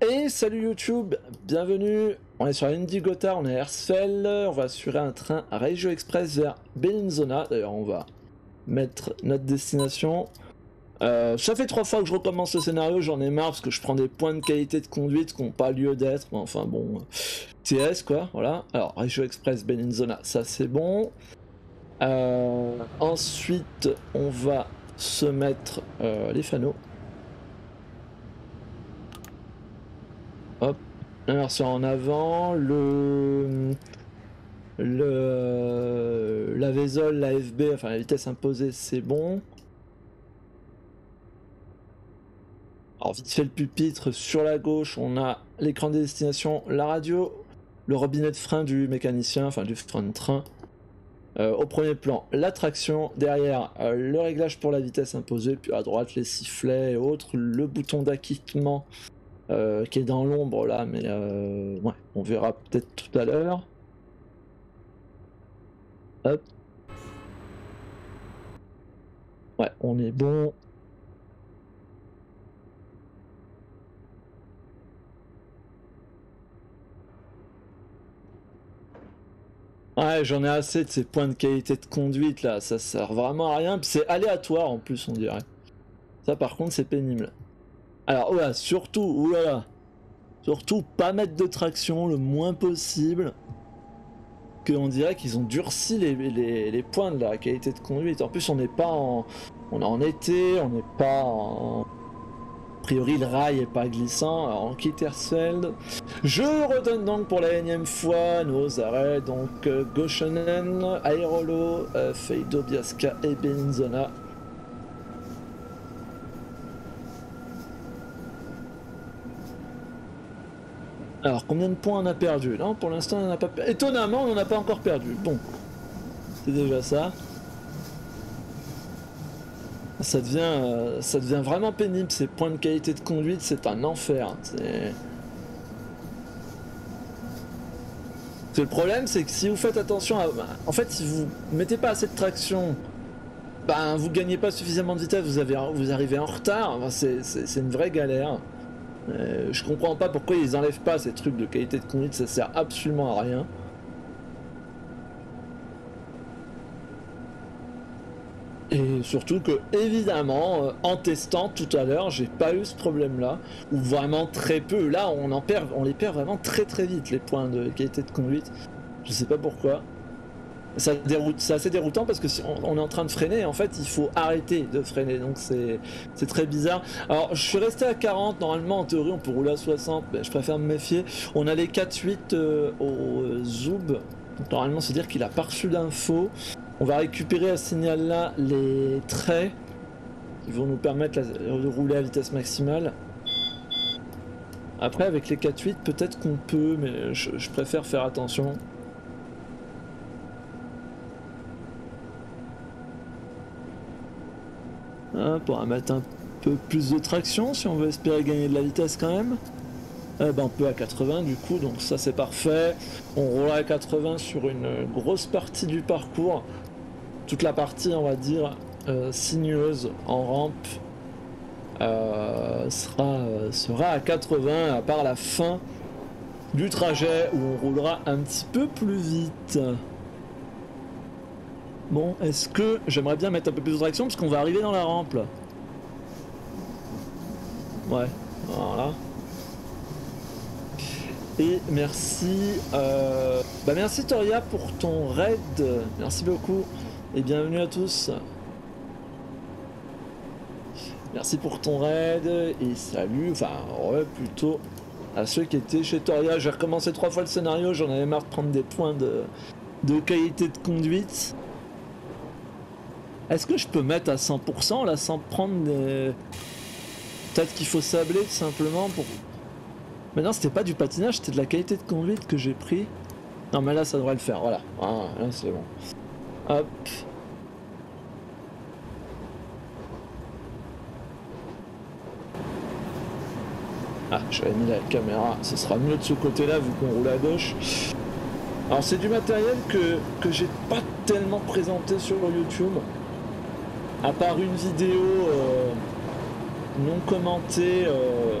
Et salut YouTube, bienvenue. On est sur Indigota, on est à Hersfeld, on va assurer un train à Regio Express vers Bellinzona. D'ailleurs, on va mettre notre destination. Euh, ça fait trois fois que je recommence le scénario, j'en ai marre parce que je prends des points de qualité de conduite qui n'ont pas lieu d'être. Enfin bon, TS quoi, voilà. Alors, Regio Express, Bellinzona, ça c'est bon. Euh, ensuite, on va se mettre euh, les fanaux. Hop, l'inversion en avant, le, le la Vésole, la FB, enfin la vitesse imposée, c'est bon. Alors vite fait le pupitre, sur la gauche, on a l'écran de destination, la radio, le robinet de frein du mécanicien, enfin du frein de train. Euh, au premier plan, la traction, derrière euh, le réglage pour la vitesse imposée, puis à droite les sifflets et autres, le bouton d'acquittement euh, qui est dans l'ombre là, mais ouais, on verra peut-être tout à l'heure. Hop. Ouais, on est bon. Ouais, j'en ai assez de ces points de qualité de conduite là, ça sert vraiment à rien, c'est aléatoire en plus on dirait. Ça par contre c'est pénible. Alors voilà, surtout, oulala, surtout pas mettre de traction le moins possible. Que on dirait qu'ils ont durci les, points de la qualité de conduite. En plus on n'est pas en, on est en été, on n'est pas en priori, le rail est pas glissant. en Kittersfeld. Je redonne donc pour la énième fois nos arrêts. Donc, euh, Goshenen, Aerolo, euh, Feido, Biasca et Benzona. Alors, combien de points on a perdu? Non, pour l'instant, on n'a pas perdu. Étonnamment, on n'en a pas encore perdu. Bon, c'est déjà ça ça devient, euh, ça devient vraiment pénible. Ces points de qualité de conduite, c'est un enfer. C'est... le problème, c'est que si vous faites attention à... En fait, si vous mettez pas assez de traction, ben, vous gagnez pas suffisamment de vitesse, vous, avez, vous arrivez en retard. c'est, une vraie galère. Euh, je comprends pas pourquoi ils enlèvent pas ces trucs de qualité de conduite, ça sert absolument à rien. Et surtout que, évidemment, euh, en testant tout à l'heure, j'ai pas eu ce problème-là, ou vraiment très peu. Là, on en perd, on les perd vraiment très très vite les points de qualité de conduite. Je sais pas pourquoi. Ça c'est assez déroutant parce que si on, est en train de freiner, en fait, il faut arrêter de freiner. Donc c'est, c'est très bizarre. Alors, je suis resté à 40. Normalement, en théorie, on peut rouler à 60. mais je préfère me méfier. On a les 4-8 euh, au Zoub. Normalement, c'est dire qu'il a pas reçu d'infos. On va récupérer à ce signal-là les traits qui vont nous permettre de rouler à vitesse maximale. Après, avec les 4-8, peut-être qu'on peut, mais je, préfère faire attention. Pour mettre un peu plus de traction, si on veut espérer gagner de la vitesse quand même. Eh ben, on peut à 80 du coup, donc ça c'est parfait. On roulera à 80 sur une grosse partie du parcours toute la partie, on va dire, euh, sinueuse en rampe euh, sera, euh, sera à 80, à part la fin du trajet où on roulera un petit peu plus vite. Bon, est-ce que j'aimerais bien mettre un peu plus de traction parce qu'on va arriver dans la rampe là. Ouais, voilà. Et merci, bah merci Toria pour ton raid, merci beaucoup et bienvenue à tous. Merci pour ton raid et salut, enfin ouais plutôt à ceux qui étaient chez Toria. J'ai recommencé trois fois le scénario, j'en avais marre de prendre des points de, de qualité de conduite. Est-ce que je peux mettre à 100% là sans prendre des... Peut-être qu'il faut sabler tout simplement pour... Mais non c'était pas du patinage, c'était de la qualité de conduite que j'ai pris. Non mais là ça devrait le faire, voilà. Ah, là c'est bon. Hop. Ah, j'avais mis la caméra, ce sera mieux de ce côté-là vu qu'on roule à gauche. Alors c'est du matériel que, que j'ai pas tellement présenté sur YouTube. À part une vidéo euh, non commentée euh,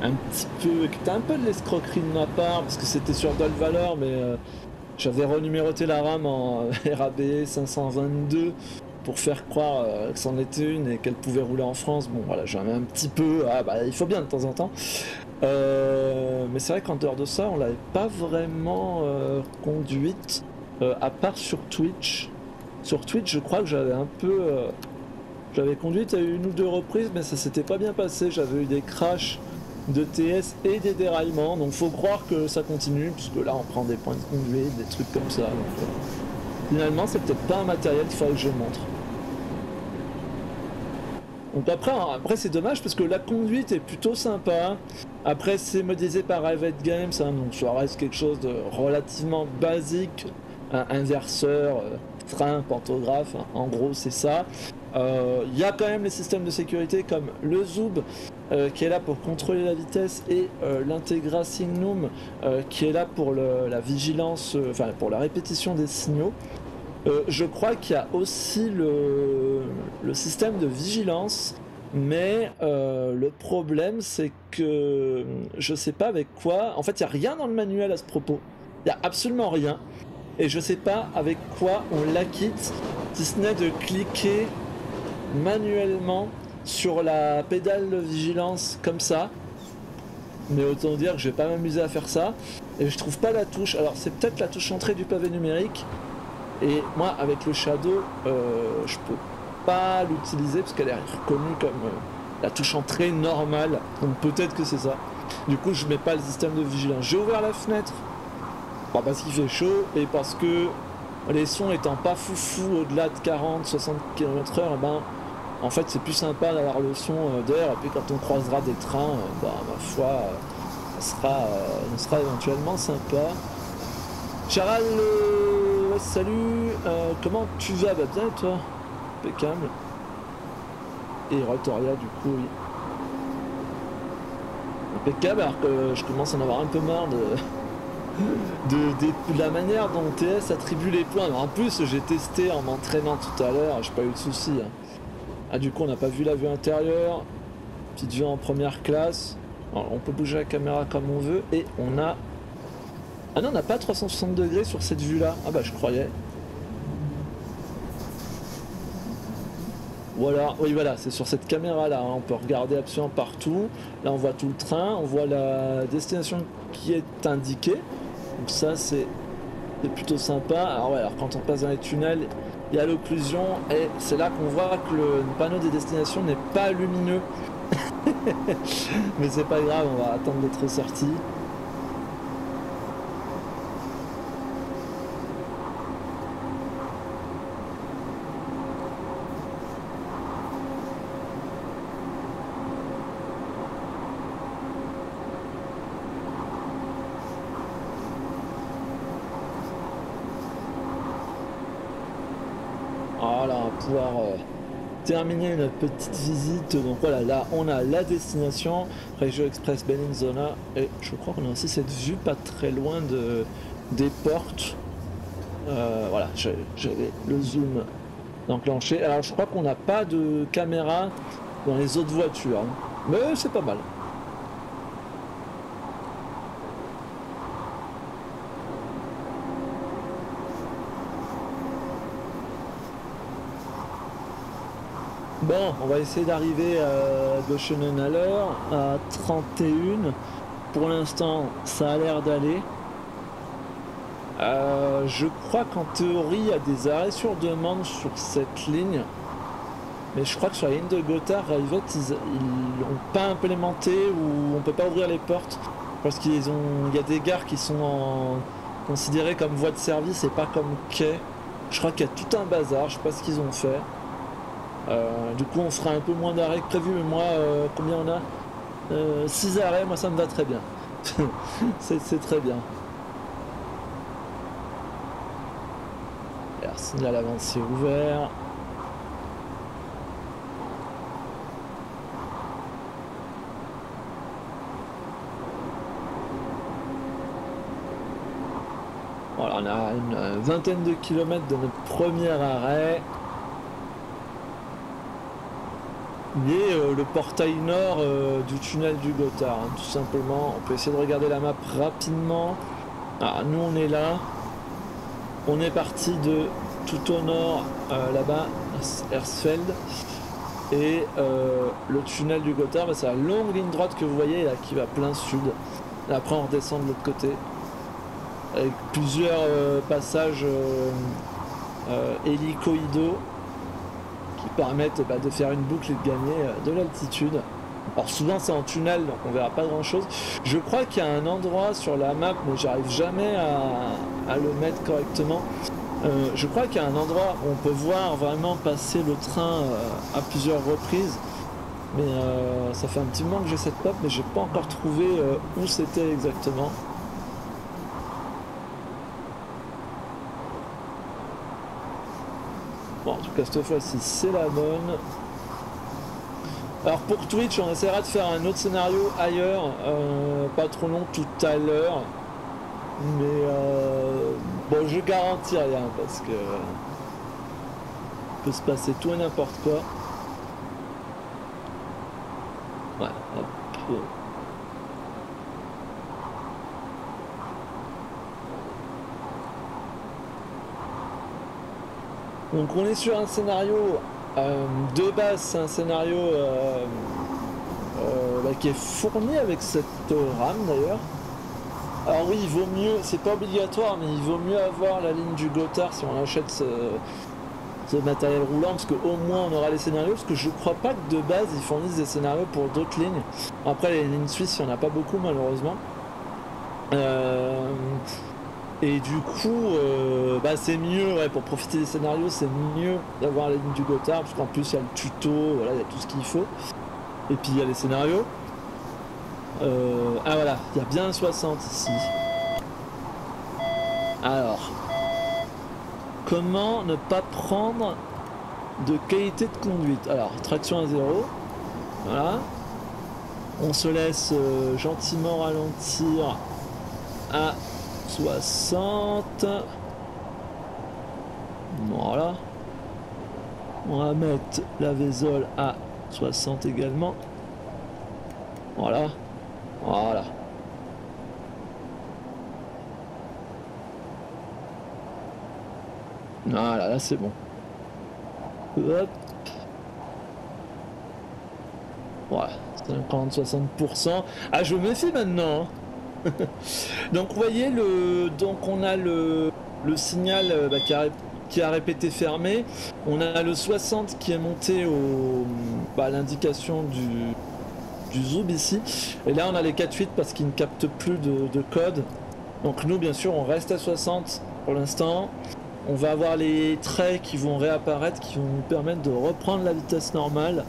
un petit peu, qui était un peu de l'escroquerie de ma part, parce que c'était sur Gold Valor, mais euh, j'avais renuméroté la RAM en RAB 522 pour faire croire que c'en était une et qu'elle pouvait rouler en France. Bon voilà, j'en ai un petit peu, ah bah il faut bien de temps en temps. Mais c'est vrai qu'en dehors de ça, on l'avait pas vraiment conduite, à part sur Twitch. Sur Twitch, je crois que j'avais un peu... j'avais conduite à une ou deux reprises, mais ça s'était pas bien passé. J'avais eu des crashs de TS et des déraillements. Donc faut croire que ça continue, puisque là on prend des points de conduite, des trucs comme ça. Euh, finalement c'est peut-être pas un matériel qu'il faudrait que je montre. Donc après, hein, après c'est dommage parce que la conduite est plutôt sympa. Après c'est modélisé par Rivet Games, hein, donc ça reste quelque chose de relativement basique. Un inverseur, euh, frein, pantographe, hein, en gros c'est ça. Il euh, y a quand même les systèmes de sécurité comme le Zoom euh, qui est là pour contrôler la vitesse et euh, l'Integra Signum qui est là pour la vigilance, enfin pour la répétition des signaux. je crois qu'il y a aussi le, système de vigilance, mais le problème c'est que je sais pas avec quoi. En fait, il n'y a rien dans le manuel à ce propos. Il n'y a absolument rien. Et je sais pas avec quoi on l'acquitte, si ce n'est de cliquer manuellement sur la pédale de vigilance comme ça. Mais autant dire que je vais pas m'amuser à faire ça. Et je trouve pas la touche. Alors c'est peut-être la touche entrée du pavé numérique. Et moi avec le Shadow, euh, je peux pas l'utiliser parce qu'elle est reconnue comme euh, la touche entrée normale. Donc peut-être que c'est ça. Du coup je mets pas le système de vigilance. J'ai ouvert la fenêtre. Parce qu'il fait chaud et parce que les sons étant pas foufou au-delà de 40-60 km/h, ben en fait, c'est plus sympa d'avoir le son euh, d'air, et puis quand on croisera des trains, euh, bah, ma foi, euh, ça sera, sera éventuellement sympa. Charal, salut, comment tu vas? Bah bien et toi? Impeccable. Et Rotoria, du coup, oui. Impeccable, alors que je commence à en avoir un peu marre de, de, la manière dont TS attribue les points. en plus, j'ai testé en m'entraînant tout à l'heure, j'ai pas eu de soucis. Hein. Ah du coup on n'a pas vu la vue intérieure. Petite vue en première classe. on peut bouger la caméra comme on veut. Et on a... Ah non on n'a pas 360 degrés sur cette vue là. Ah bah je croyais. Voilà, oui voilà, c'est sur cette caméra là, hein. on peut regarder absolument partout. Là on voit tout le train, on voit la destination qui est indiquée. Donc ça c'est plutôt sympa. Alors ouais, alors quand on passe dans les tunnels, il y a l'occlusion et c'est là qu'on voit que le panneau des destinations n'est pas lumineux. Mais c'est pas grave, on va attendre d'être sorti. Terminer notre petite visite. Donc voilà, là on a la destination, Région Express Bellinzona, et je crois qu'on a aussi cette vue pas très loin de, des portes. Euh, voilà, j'avais le zoom enclenché. Alors je crois qu'on n'a pas de caméra dans les autres voitures, hein. mais c'est pas mal. Bon, on va essayer d'arriver à Goshenen à l'heure, à 31. Pour l'instant, ça a l'air d'aller. Euh, je crois qu'en théorie, il y a des arrêts sur demande sur cette ligne. Mais je crois que sur la ligne de Gotthard, Rivet, ils l'ont pas implémenté ou on peut pas ouvrir les portes. Parce qu'ils ont. Il y a des gares qui sont considérées comme voie de service et pas comme quai. Je crois qu'il y a tout un bazar, je sais pas ce qu'ils ont fait. Euh, du coup, on fera un peu moins d'arrêts que prévu, mais moi, euh, combien on a 6 euh, arrêts, moi ça me va très bien. c'est très bien. Alors, signal avancé ouvert. Voilà, on a une vingtaine de kilomètres de notre premier arrêt. Et euh, le portail nord euh, du tunnel du Gothard, hein, tout simplement. On peut essayer de regarder la map rapidement. Ah, nous on est là. On est parti de tout au nord, euh, là-bas, Hersfeld. Et le tunnel du Gothard, bah, c'est la longue ligne droite que vous voyez là qui va plein sud. Après on redescend de l'autre côté. Avec plusieurs passages hélicoïdaux permettent bah, de faire une boucle et de gagner euh, de l'altitude. Alors souvent c'est en tunnel donc on verra pas grand chose. Je crois qu'il y a un endroit sur la map mais j'arrive jamais à, le mettre correctement. Euh, je crois qu'il y a un endroit où on peut voir vraiment passer le train euh, à plusieurs reprises. Mais ça fait un petit moment que j'ai cette map mais j'ai pas encore trouvé où c'était exactement. Bon, en tout cas, cette fois-ci, c'est la bonne. Alors pour Twitch, on essaiera de faire un autre scénario ailleurs, euh, pas trop long tout à l'heure. Mais euh, bon, je garantis rien parce que peut se passer tout et n'importe quoi. Ouais, hop. Donc on est sur un scénario euh, de base, c'est un scénario euh, euh, bah, qui est fourni avec cette rame d'ailleurs. Alors oui, il vaut mieux, c'est pas obligatoire, mais il vaut mieux avoir la ligne du Gothard si on achète ce, matériel roulant, parce qu'au moins on aura les scénarios, parce que je crois pas que de base ils fournissent des scénarios pour d'autres lignes. Après les lignes suisses, il n'y en a pas beaucoup malheureusement. Et du coup, euh, bah, c'est mieux, pour profiter des scénarios, c'est mieux d'avoir la ligne du Gothard, parce qu'en plus il y a le tuto, voilà, il y a tout ce qu'il faut. Et puis il y a les scénarios. Euh, ah voilà, il y a bien 60 ici. Alors, comment ne pas prendre de qualité de conduite? Alors, traction à zéro, voilà. On se laisse euh, gentiment ralentir à 60. Voilà. On va mettre la vésole à 60 également. Voilà. Voilà. Voilà, là c'est bon. Hop. Voilà, 50-60%. Ah, je me méfie maintenant. Hein. donc vous voyez le donc on a le, signal euh, bah, qui, a, répété fermé. On a le 60 qui est monté au bah, l'indication du, zoom ici. Et là on a les 4.8 parce qu'il ne capte plus de, de, code. Donc nous bien sûr on reste à 60 pour l'instant. On va avoir les traits qui vont réapparaître, qui vont nous permettre de reprendre la vitesse normale.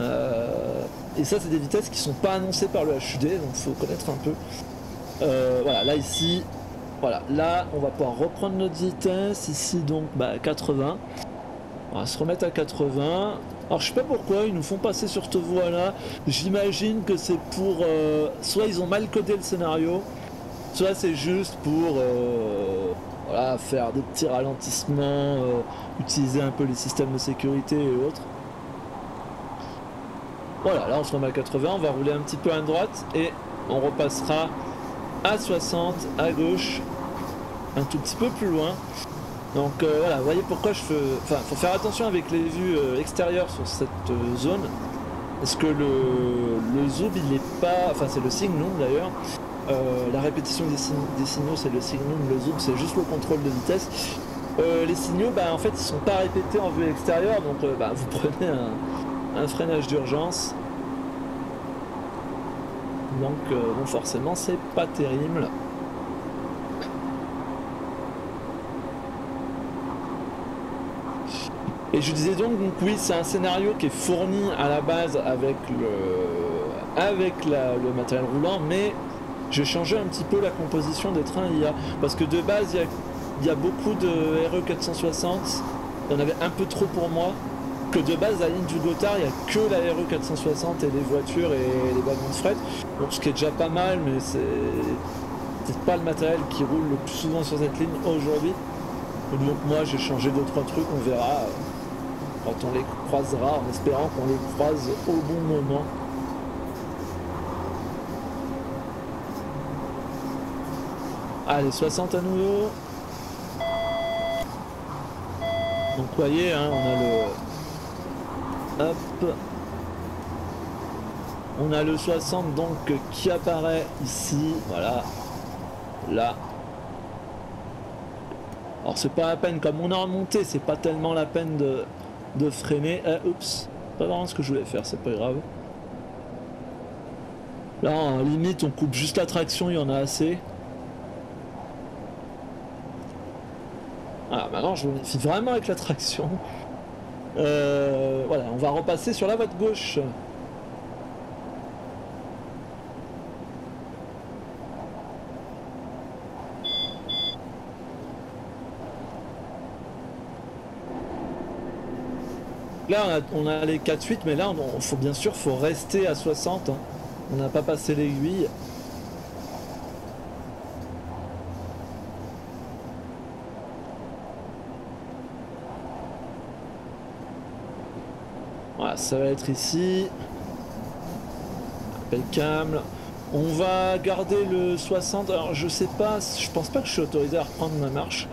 Euh, et ça, c'est des vitesses qui sont pas annoncées par le HUD, donc faut connaître un peu. Euh, voilà, là ici, voilà, là on va pouvoir reprendre notre vitesse. Ici donc, bah 80. On va se remettre à 80. Alors je sais pas pourquoi ils nous font passer sur cette voie là. J'imagine que c'est pour euh, soit ils ont mal codé le scénario, soit c'est juste pour euh, faire des petits ralentissements, utiliser un peu les systèmes de sécurité et autres. Voilà, là on se remet à 80, on va rouler un petit peu à droite et on repassera à 60 à gauche, un tout petit peu plus loin. Donc euh, voilà, vous voyez pourquoi je fais... Enfin, faut faire attention avec les vues euh, extérieures sur cette euh, zone. Parce que le, zoom, il n'est pas... Enfin, c'est le signum d'ailleurs. la répétition des, signaux, c'est le signum. Le zoom, c'est juste le contrôle de vitesse. les signaux, bah, en fait, ils sont pas répétés en vue extérieure. Donc, bah, vous prenez un, un freinage d'urgence. Donc euh, bon, forcément c'est pas terrible. Et je disais donc, donc oui, c'est un scénario qui est fourni à la base avec le, avec le matériel roulant, mais j'ai changé un petit peu la composition des trains IA. Parce que de base, il y a, beaucoup de RE 460, il y en avait un peu trop pour moi de base, la ligne du Gothard, il n'y a que la RE 460 et les voitures et les wagons de fret. Donc, ce qui est déjà pas mal, mais c'est peut-être pas le matériel qui roule le plus souvent sur cette ligne aujourd'hui. Donc, moi, j'ai changé deux trois trucs, on verra. quand on les croisera, en espérant qu'on les croise au bon moment. Allez, 60 à nouveau. Donc vous voyez, hein, on a le... Hop. On a le 60 donc qui apparaît ici, voilà. Là. Alors c'est pas la peine, comme on a remonté, c'est pas tellement la peine de, freiner. Eh, oups, pas vraiment ce que je voulais faire, c'est pas grave. Là, en limite, on coupe juste la traction, il y en a assez. Ah, maintenant je méfie vraiment avec la traction. Euh, voilà, on va repasser sur la voie de gauche. Là, on a, les 4-8, mais là, on, bien sûr, faut rester à 60. Hein. On n'a pas passé l'aiguille. Ça va être ici. Impeccable. On va garder le 60. Alors, je sais pas, je pense pas que je suis autorisé à reprendre ma marche.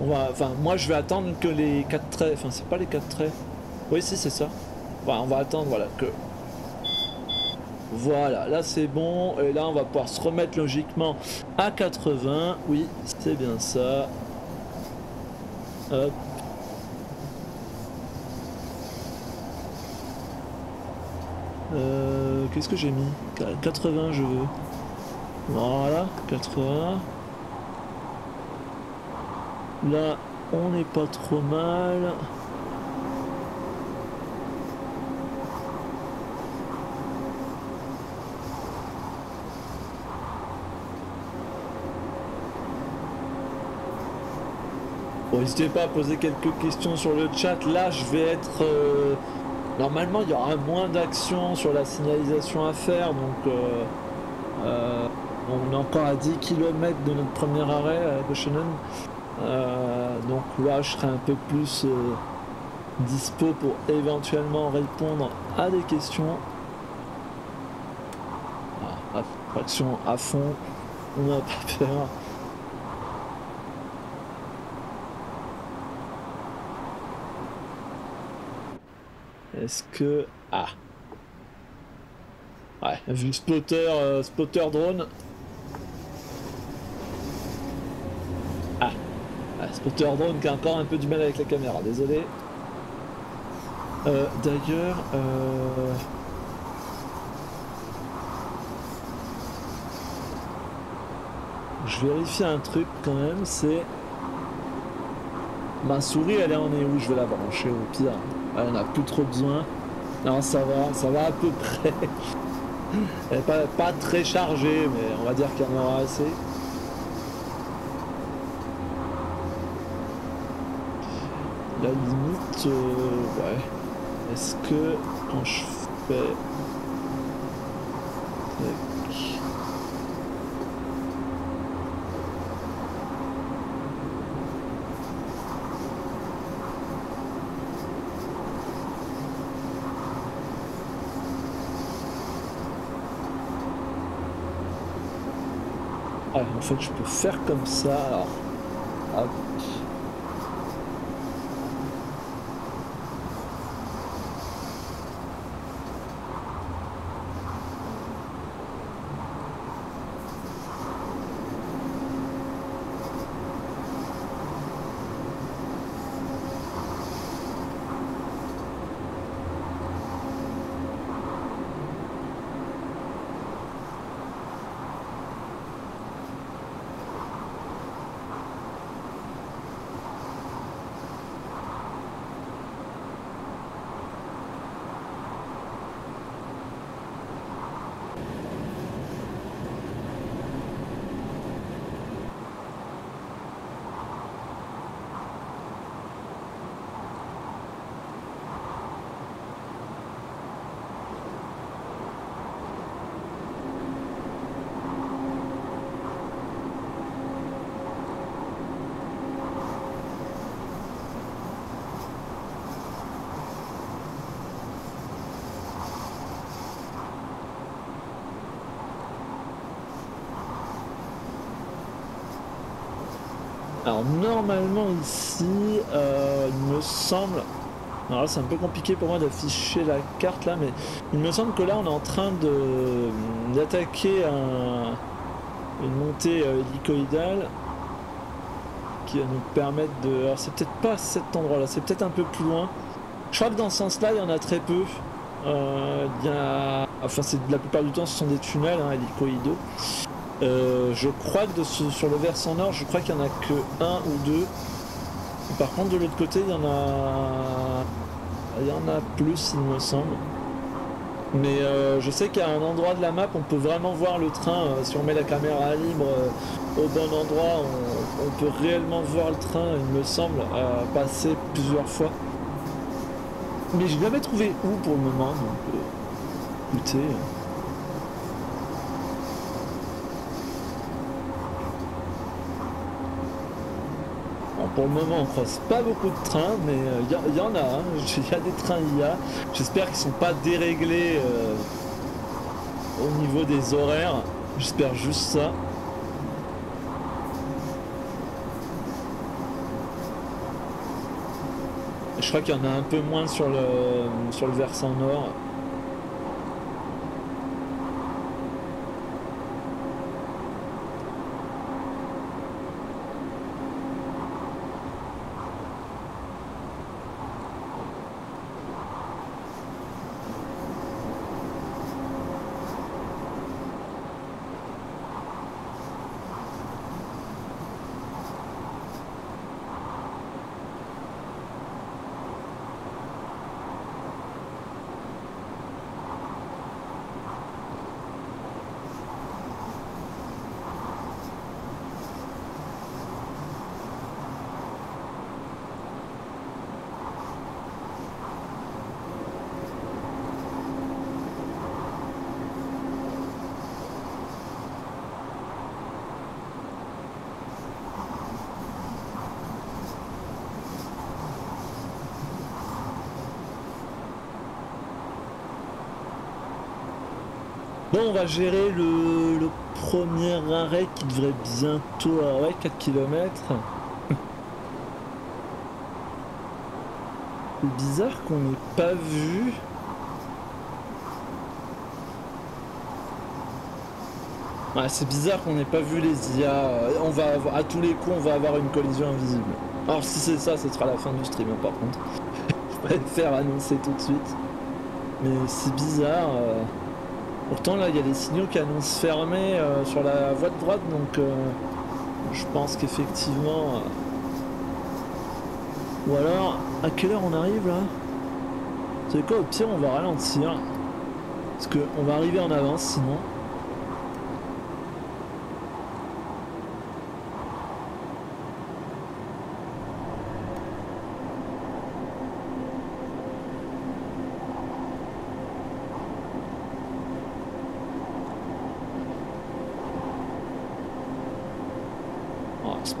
On va, enfin, moi, je vais attendre que les 4 traits. Enfin, c'est pas les 4 traits. Oui, si, c'est ça. on va attendre, voilà, que... Voilà, là c'est bon. Et là, on va pouvoir se remettre logiquement à 80. Oui, c'est bien ça. Hop. Euh, Qu'est-ce que j'ai mis 80, je veux. Voilà, 80. Là, on n'est pas trop mal. n'hésitez pas à poser quelques questions sur le chat. Là, je vais être... Euh, normalement, il y aura moins d'actions sur la signalisation à faire. Donc, euh, euh, on est encore à 10 km de notre premier arrêt à Goshenon. donc là, je serai un peu plus dispo pour éventuellement répondre à des questions. Ah, action à fond. On n'a pas peur. Est-ce que... Ah Ouais, vu spotter, euh, spotter drone. Ah. ah. Spotter drone qui a encore un peu du mal avec la caméra, désolé. Euh, D'ailleurs... Euh... Je vérifie un truc quand même, c'est... Ma souris, elle est en est où? Je vais la brancher au pire on n'a plus trop besoin. Non, ça va, ça va à peu près. Elle n'est pas, pas très chargée, mais on va dire qu'il y en aura assez. La limite, euh, ouais. Est-ce que quand je fais en fait, je peux faire comme ça. Normalement ici, euh, il me semble... Alors là c'est un peu compliqué pour moi d'afficher la carte là, mais il me semble que là on est en train de d'attaquer un, une montée euh, hélicoïdale qui va nous permettre de... Alors c'est peut-être pas cet endroit là, c'est peut-être un peu plus loin. Je crois que dans ce sens-là il y en a très peu. Euh, il y a... Enfin la plupart du temps ce sont des tunnels hein, hélicoïdaux. Euh, je crois que sur le versant nord, je crois qu'il y en a que un ou deux. Par contre, de l'autre côté, il y en a, il y en a plus, il me semble. Mais euh, je sais qu'à un endroit de la map, on peut vraiment voir le train. Euh, si on met la caméra libre au bon endroit, on, peut réellement voir le train, il me semble, passer plusieurs fois. Mais je jamais trouvé où pour le moment, donc écoutez. Pour le moment on croise pas beaucoup de trains, mais il euh, y, en a, hein. il y a des trains IA. J'espère qu'ils sont pas déréglés euh, au niveau des horaires. J'espère juste ça. Je crois qu'il y en a un peu moins sur le versant nord. On va gérer le, premier arrêt qui devrait bientôt... Ouais, 4 km. C'est bizarre qu'on n'ait pas vu... Ouais, c'est bizarre qu'on n'ait pas vu les IA. On va à tous les coups, on va avoir une collision invisible. Alors si c'est ça, ce sera la fin du stream, hein, par contre. Je préfère annoncer tout de suite. Mais c'est bizarre. Euh... Pourtant là il y a des signaux qui annoncent fermé euh, sur la voie de droite donc euh, je pense qu'effectivement euh... ou alors à quelle heure on arrive là? C'est quoi au pire on va ralentir parce qu'on va arriver en avance sinon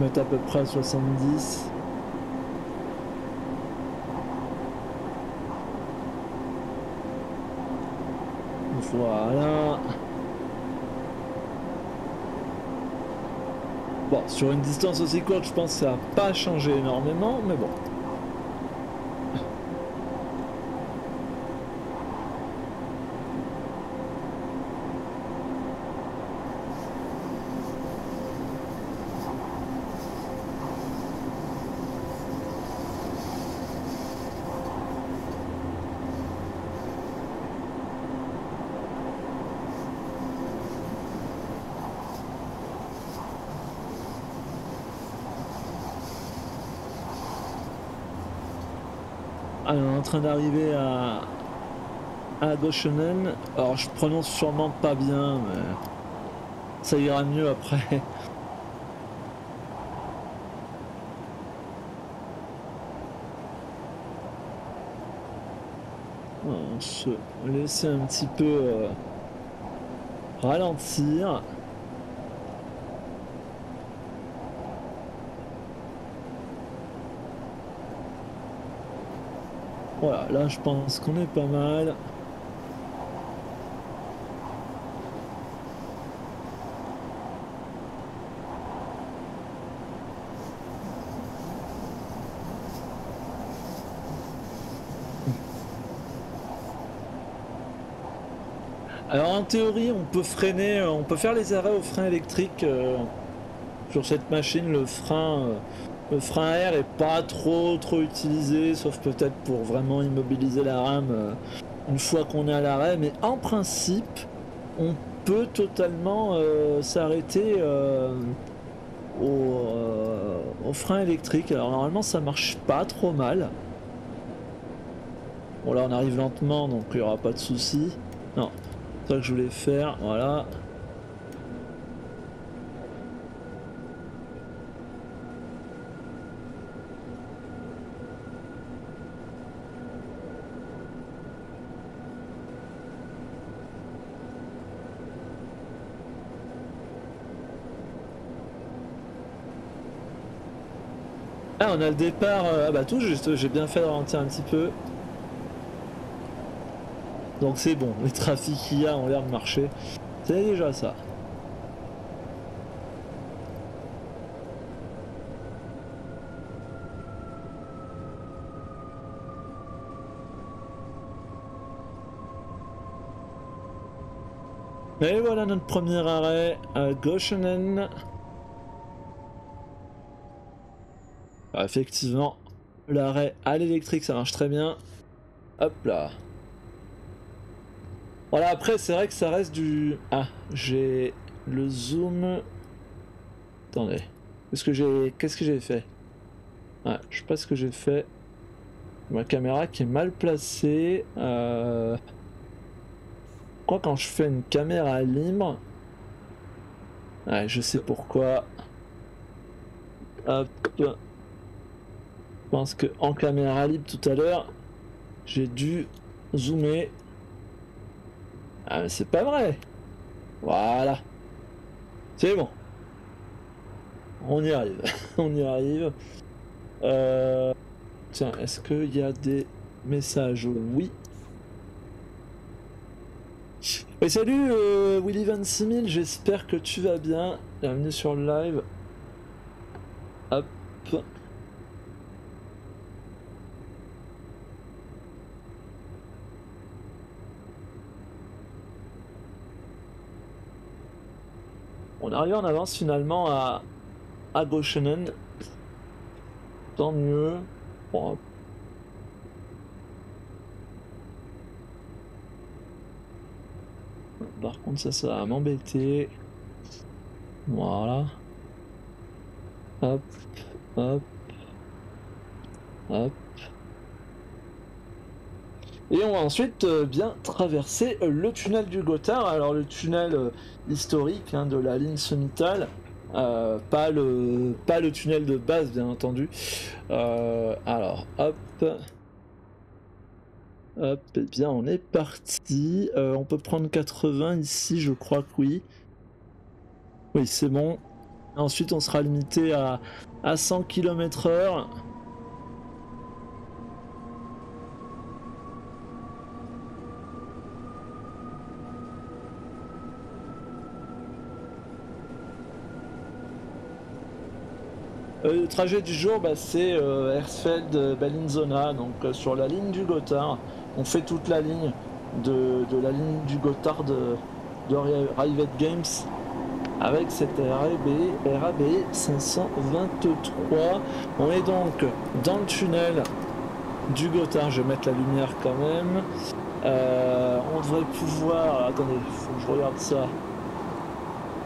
mettre à peu près à 70. Voilà. Bon, sur une distance aussi courte, je pense que ça n'a pas changé énormément, mais bon. Alors, on est en train d'arriver à, à Goshenen. Alors, je prononce sûrement pas bien, mais ça ira mieux après. On se laisser un petit peu euh, ralentir. Voilà, là je pense qu'on est pas mal. Alors en théorie, on peut freiner, euh, on peut faire les arrêts au frein électrique euh, sur cette machine. Le frein, euh, le frein à air est pas trop trop utilisé, sauf peut-être pour vraiment immobiliser la rame une fois qu'on est à l'arrêt. Mais en principe, on peut totalement s'arrêter au, au frein électrique. Alors normalement, ça marche pas trop mal. Bon là on arrive lentement donc il n'y aura pas de souci. Non, c'est ça que je voulais faire, voilà. On a le départ, euh, ah bah tout juste, j'ai bien fait de ralentir un petit peu. Donc c'est bon, les trafics qu'il y a ont l'air de marcher. C'est déjà ça. Et voilà notre premier arrêt à Goshenen. Ah, effectivement, l'arrêt à l'électrique ça marche très bien. Hop là. Voilà, après, c'est vrai que ça reste du... Ah, j'ai le zoom... Attendez. Qu'est-ce que j'ai Qu'est-ce que j'ai fait? Ouais, je sais pas ce que j'ai fait. Ma caméra qui est mal placée. Euh... Quoi quand je fais une caméra libre Ouais, je sais pourquoi. Hop. Pense que en caméra libre tout à l'heure, j'ai dû zoomer ah, c'est pas vrai. Voilà. C'est bon. On y arrive. On y arrive. Euh... Tiens, est-ce qu'il y a des messages? Oui. Et salut euh, Willy26000, j'espère que tu vas bien. Bienvenue sur le live. Hop. On avance finalement à, à Goshenen. Tant mieux. Par contre ça, ça va m'embêter. Voilà. Hop, hop, hop. Et on va ensuite euh, bien traverser euh, le tunnel du Gothard. Alors le tunnel euh, historique hein, de la ligne Sonital. pas, le, pas le tunnel de base bien entendu. alors hop. Hop, et eh bien on est parti. on peut prendre 80 ici, je crois que oui. Oui, c'est bon. Ensuite on sera limité à, à 100 km le trajet du jour, bah, c'est euh, Hersfeld euh, donc sur la ligne du Gotthard. On fait toute la ligne de, la ligne du Gotthard de, Rivet Games avec cette RAB, RAB 523. On est donc dans le tunnel du Gotthard. Je vais mettre la lumière quand même. on devrait pouvoir. Attendez, faut que je regarde ça.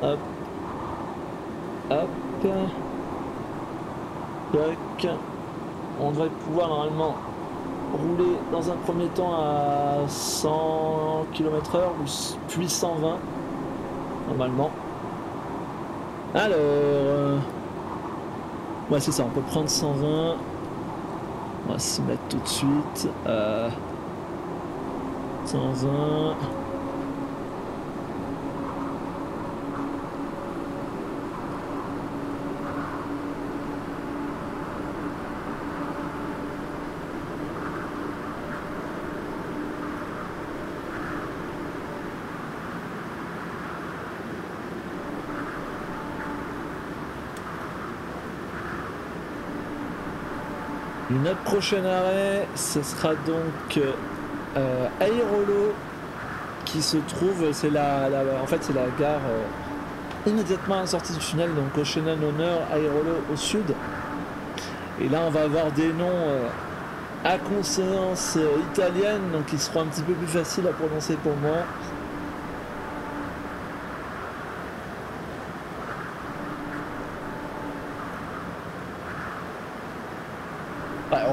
Hop. Hop. On devrait pouvoir normalement rouler dans un premier temps à 100 km h puis 120 normalement. Alors, euh, ouais c'est ça, on peut prendre 120. On va se mettre tout de suite. 120. Notre prochain arrêt, ce sera donc euh, Aérolo qui se trouve, c'est la, en fait c'est la gare immédiatement à la sortie du tunnel, donc Ocean Honor, Aerolo au sud. Et là on va avoir des noms à consonance italienne, donc ils seront un petit peu plus faciles à prononcer pour moi.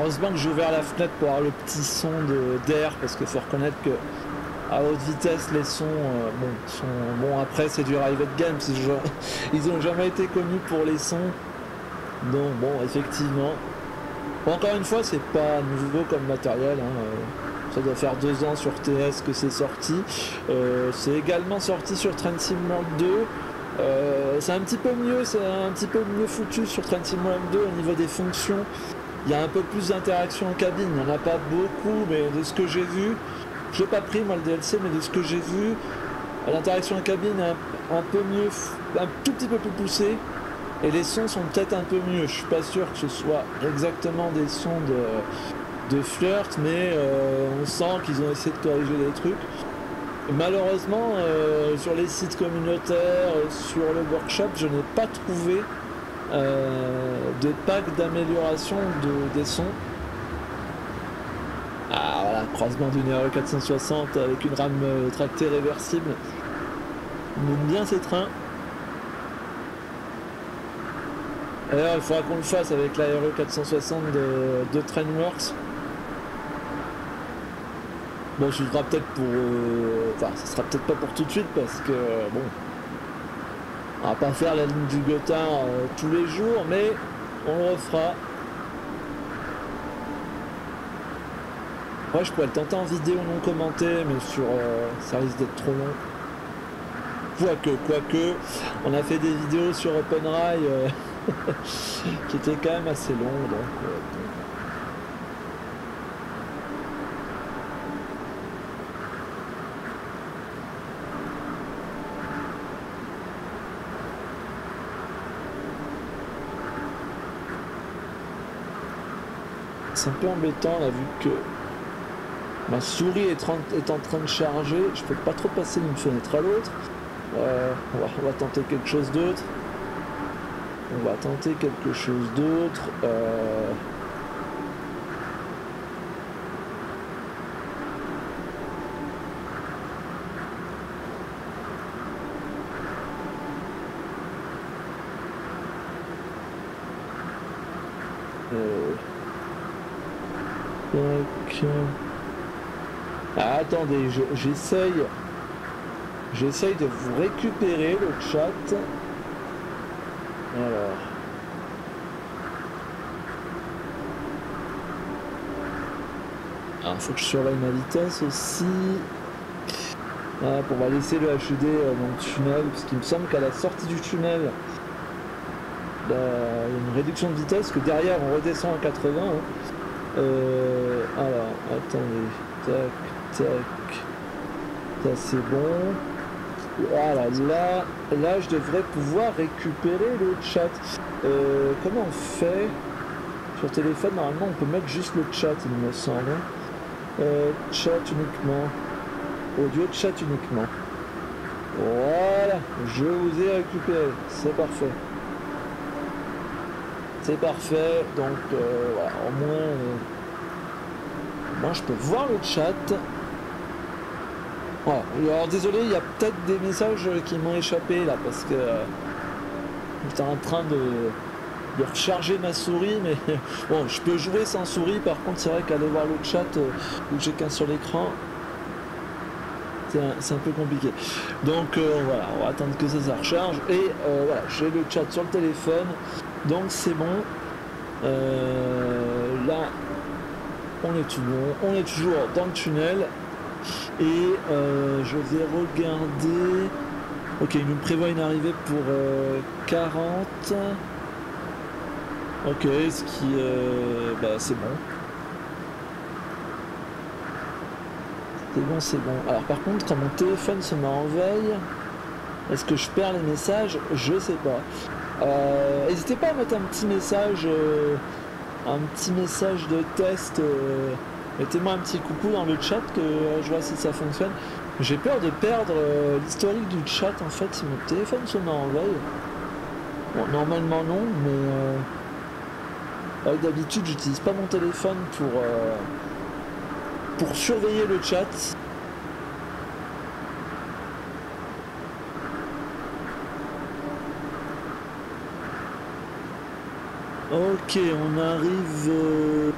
Heureusement que j'ai ouvert la fenêtre pour avoir le petit son d'air parce qu'il faut reconnaître que à haute vitesse les sons, euh, bon, sont bon après c'est du private game ils ont jamais été connus pour les sons. Donc bon effectivement. Encore une fois c'est pas nouveau comme matériel hein, euh, ça doit faire deux ans sur TS que c'est sorti. Euh, c'est également sorti sur Train Sim 2 c'est un petit peu mieux, c'est un petit peu mieux foutu sur Train Sim 2 au niveau des fonctions il y a un peu plus d'interaction en cabine. Il n'y en a pas beaucoup, mais de ce que j'ai vu, je n'ai pas pris moi le DLC, mais de ce que j'ai vu, l'interaction en cabine est un, peu mieux, un tout petit peu plus poussée. Et les sons sont peut-être un peu mieux. Je suis pas sûr que ce soit exactement des sons de, flirt, mais euh, on sent qu'ils ont essayé de corriger des trucs. Malheureusement, euh, sur les sites communautaires, sur le workshop, je n'ai pas trouvé de pack d'amélioration de, des sons. Ah voilà, croisement d'une RE 460 avec une rame euh, tractée réversible. On aime bien ces trains. D'ailleurs, il faudra qu'on le fasse avec la RE 460 de, Trainworks. Bon, ce sera peut-être pour... Euh, enfin, ce sera peut-être pas pour tout de suite parce que, bon, on va pas faire la ligne du Gothard euh, tous les jours, mais on le refera. Ouais, je pourrais le tenter en vidéo non commentée, mais sur euh, ça risque d'être trop long. Quoique, quoique, on a fait des vidéos sur OpenRail euh, qui étaient quand même assez longues. Donc, un peu embêtant là vu que ma souris est, en train de charger, je peux pas trop passer d'une fenêtre à l'autre. Euh, on, va, tenter quelque chose d'autre. On va tenter quelque chose d'autre. Euh. Ah, attendez, j'essaye. J'essaye de vous récupérer le chat. Alors. Alors, faut que je surveille ma vitesse aussi. on va laisser le HUD dans le tunnel, parce qu'il me semble qu'à la sortie du tunnel, bah, il y a une réduction de vitesse, que derrière on redescend à 80. Euh, alors, attendez. Tac, tac. Ça, c'est bon. Voilà, là, là, je devrais pouvoir récupérer le chat. Euh, comment on fait? Sur téléphone, normalement, on peut mettre juste le chat, il me semble. Euh, chat uniquement. Audio chat uniquement. Voilà, je vous ai récupéré. C'est parfait. C'est parfait, donc euh, voilà, au moins, euh, moi je peux voir le chat. Alors désolé, il y a peut-être des messages qui m'ont échappé là parce que euh, j'étais en train de, recharger ma souris, mais bon, je peux jouer sans souris. Par contre, c'est vrai qu'aller voir le chat où j'ai qu'un sur l'écran, c'est un, peu compliqué. Donc voilà, on va attendre que ça, ça recharge. Et voilà, j'ai le chat sur le téléphone. Donc c'est bon. Euh, là, on est tout bon. On est toujours dans le tunnel. Et euh, je vais regarder. Ok, il nous prévoit une arrivée pour 40. Euh, ok, ce qui... bah c'est bon. C'est bon, c'est bon. Alors par contre, quand mon téléphone se met en veille, est-ce que je perds les messages? Je sais pas. Euh, n'hésitez pas à mettre un petit message, euh, un petit message de test. Euh, mettez-moi un petit coucou dans le chat que je vois si ça fonctionne. J'ai peur de perdre l'historique du chat en fait si mon téléphone se met en veille. Bon, normalement non, mais d'habitude j'utilise pas mon téléphone pour, pour surveiller le chat. Ok, on arrive. euh,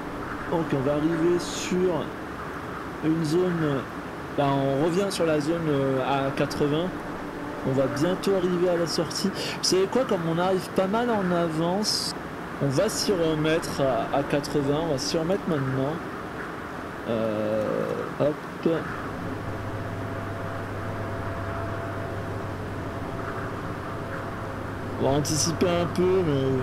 Ok, on va arriver sur une zone. Là, on revient sur la zone euh, à 80. On va bientôt arriver à la sortie. Vous savez quoi, comme on arrive pas mal en avance, on va s'y remettre à, à 80. On va s'y remettre maintenant. Euh, hop. On va anticiper un peu, mais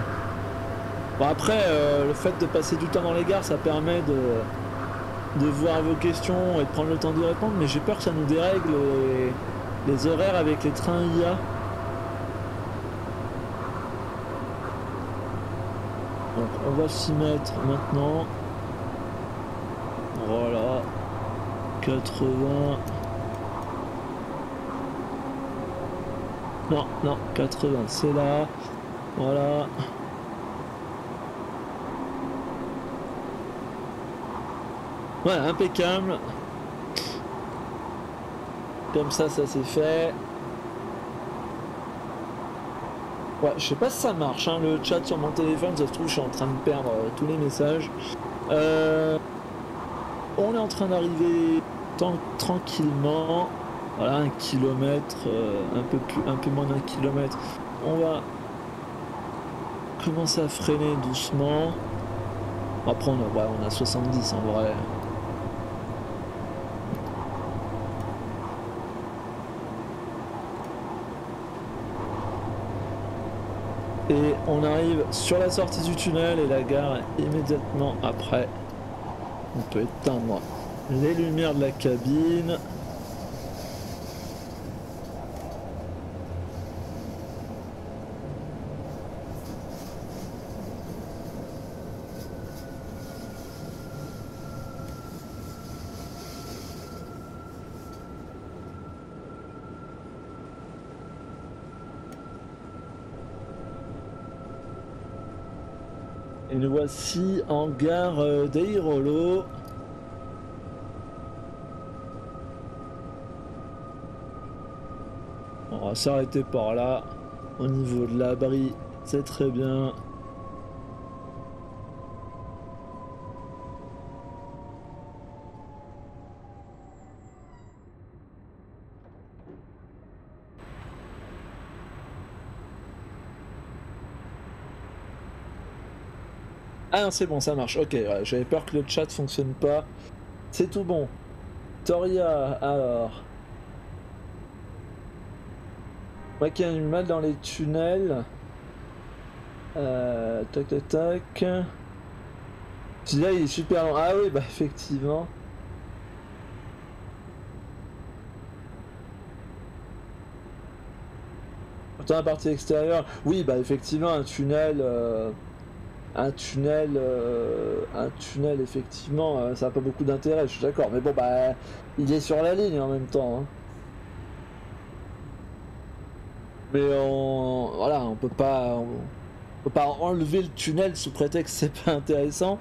Bon après, euh, le fait de passer du temps dans les gares, ça permet de, de voir vos questions et de prendre le temps d'y répondre, mais j'ai peur que ça nous dérègle les, les horaires avec les trains IA. Donc on va s'y mettre maintenant. Voilà. 80. Non, non, 80, c'est là. Voilà. Voilà, impeccable. Comme ça, ça c'est fait. Ouais, je sais pas si ça marche, hein, le chat sur mon téléphone, ça se trouve, je suis en train de perdre euh, tous les messages. Euh, on est en train d'arriver tranquillement. Voilà, un kilomètre, euh, un, peu plus, un peu moins d'un kilomètre. On va commencer à freiner doucement. Après, on a, on a 70 en vrai. Et on arrive sur la sortie du tunnel et la gare immédiatement après. On peut éteindre les lumières de la cabine. Voici en gare euh, d'Airolo. On va s'arrêter par là. Au niveau de l'abri, c'est très bien. Ah c'est bon, ça marche. Ok, j'avais peur que le chat fonctionne pas. C'est tout bon. Toria, alors. Moi qui ai mal dans les tunnels. Euh, tac tac tac. Celui-là il est super long. Ah oui, bah effectivement. Pourtant la partie extérieure, oui bah effectivement un tunnel, euh, un tunnel, euh, un tunnel effectivement, euh, ça n'a pas beaucoup d'intérêt, je suis d'accord. Mais bon bah il est sur la ligne en même temps. hein. Mais on, voilà, on peut pas, on, peut pas enlever le tunnel sous prétexte que c'est pas intéressant.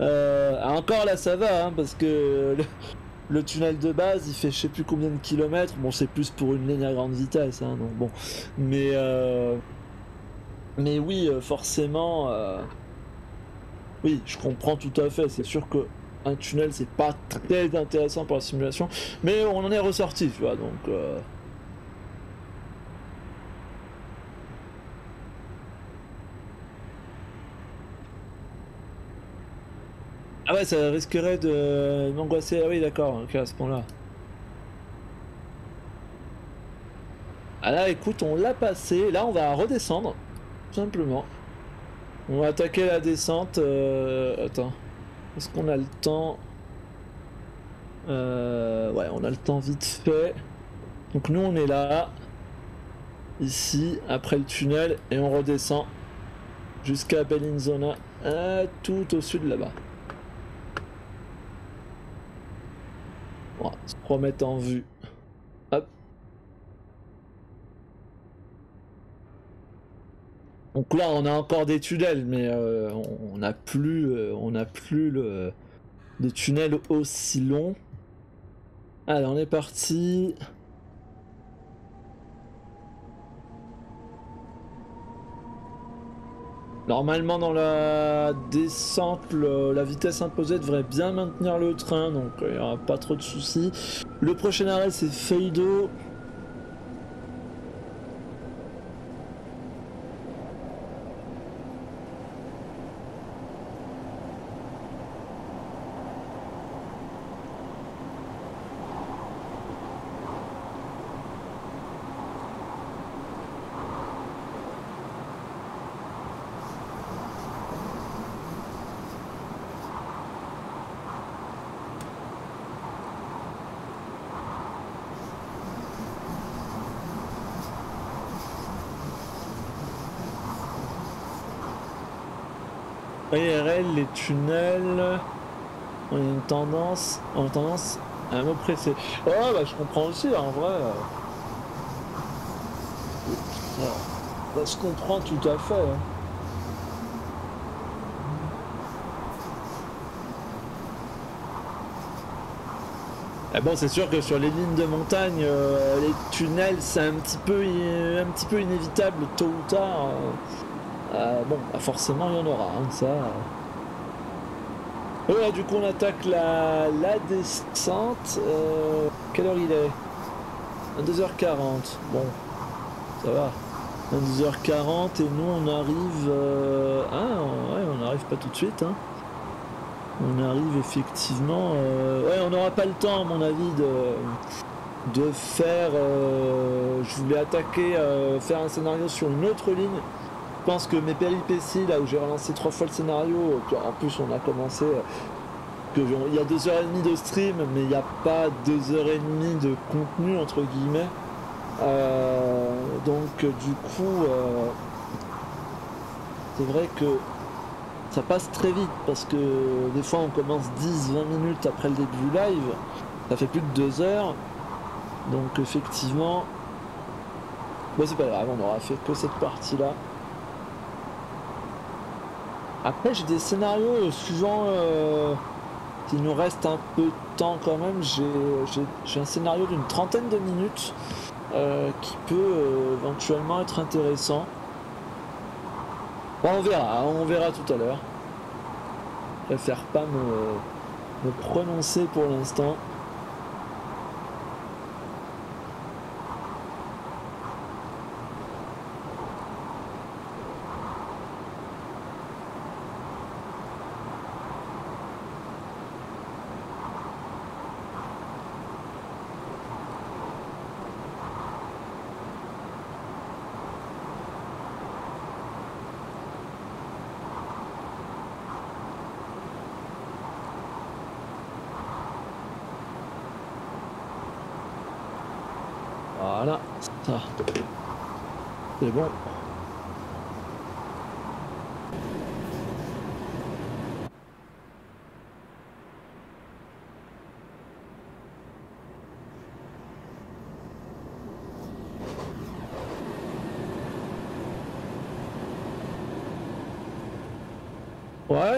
Euh, encore là ça va, hein, parce que le, tunnel de base il fait je sais plus combien de kilomètres. Bon c'est plus pour une ligne à grande vitesse, hein, donc bon. Mais mais oui, forcément, oui, je comprends tout à fait. C'est sûr que un tunnel c'est pas très intéressant pour la simulation, mais on en est ressorti, tu vois, donc. euh, Ah ouais, ça risquerait de m'angoisser. Ah oui, d'accord, ok, à ce point-là. Ah là, écoute, on l'a passé. Là, on va redescendre, tout simplement. On va attaquer la descente. euh, Attends. Est-ce qu'on a le temps? Euh, Ouais, on a le temps vite fait. Donc nous, on est là. Ici, après le tunnel, et on redescend jusqu'à Bellinzona, euh, tout au sud là-bas. On va se remettre en vue Donc là, on a encore des tunnels, mais euh, on n'a plus, euh, on a plus le, de tunnels aussi longs. Allez, on est parti. Normalement, dans la descente, la vitesse imposée devrait bien maintenir le train, donc il n'y aura pas trop de soucis. Le prochain arrêt, c'est. IRL, on a une tendance, on a tendance à me presser. Ouais, bah je comprends aussi, en vrai. Ça, se comprend tout à fait. Hein. Ah c'est sûr que sur les lignes de montagne, euh, les tunnels, c'est un petit peu, un petit peu inévitable tôt ou tard. Euh, bon, bah, forcément, il y en aura, hein, ça. Voilà, du coup, on attaque la, descente. Euh, quelle heure il est? 22h40. Bon, ça va. 22h40 et nous, on arrive... Euh, ah, ouais, on n'arrive pas tout de suite. Hein. On arrive effectivement... ouais, on n'aura pas le temps, à mon avis, de, faire... je voulais attaquer, faire un scénario sur une autre ligne pense que mes péripéties, là où j'ai relancé trois fois le scénario, en plus on a commencé, que il y a deux heures et demie de stream, mais il n'y a pas deux heures et demie de contenu entre guillemets. Euh, donc du coup, euh, c'est vrai que ça passe très vite parce que des fois on commence 10-20 minutes après le début du live, ça fait plus de deux heures. Donc effectivement, bon c'est pas grave, on aura fait que cette partie là. Après, j'ai des scénarios euh, suivant euh, qu'il nous reste un peu de temps quand même. J'ai un scénario d'une trentaine de minutes euh, qui peut éventuellement être intéressant. On verra, hein, on verra tout à l'heure. Je préfère pas me prononcer pour l'instant. C'est bon.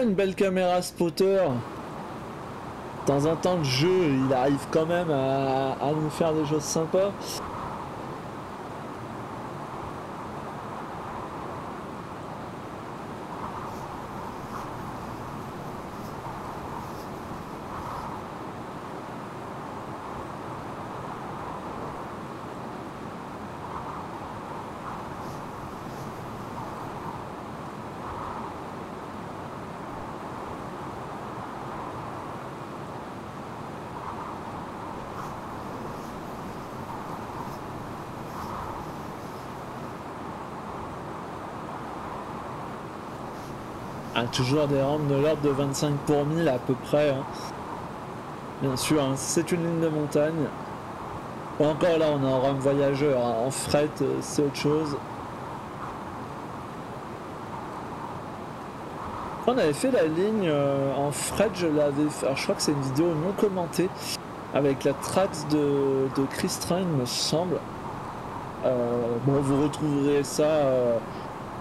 Une belle caméra spotter. De temps en temps, le jeu, il arrive quand même à nous faire des choses sympas. Toujours des rampes de l'ordre de 25 pour 1000 à peu près. Hein. Bien sûr, hein, c'est une ligne de montagne. encore là, on a un rame voyageur. Hein. En fret, euh, c'est autre chose. On avait fait la ligne euh, en fret, je l'avais fait. Alors, je crois que c'est une vidéo non commentée avec la trace de, Chris Train, me semble. Euh, bon, vous retrouverez ça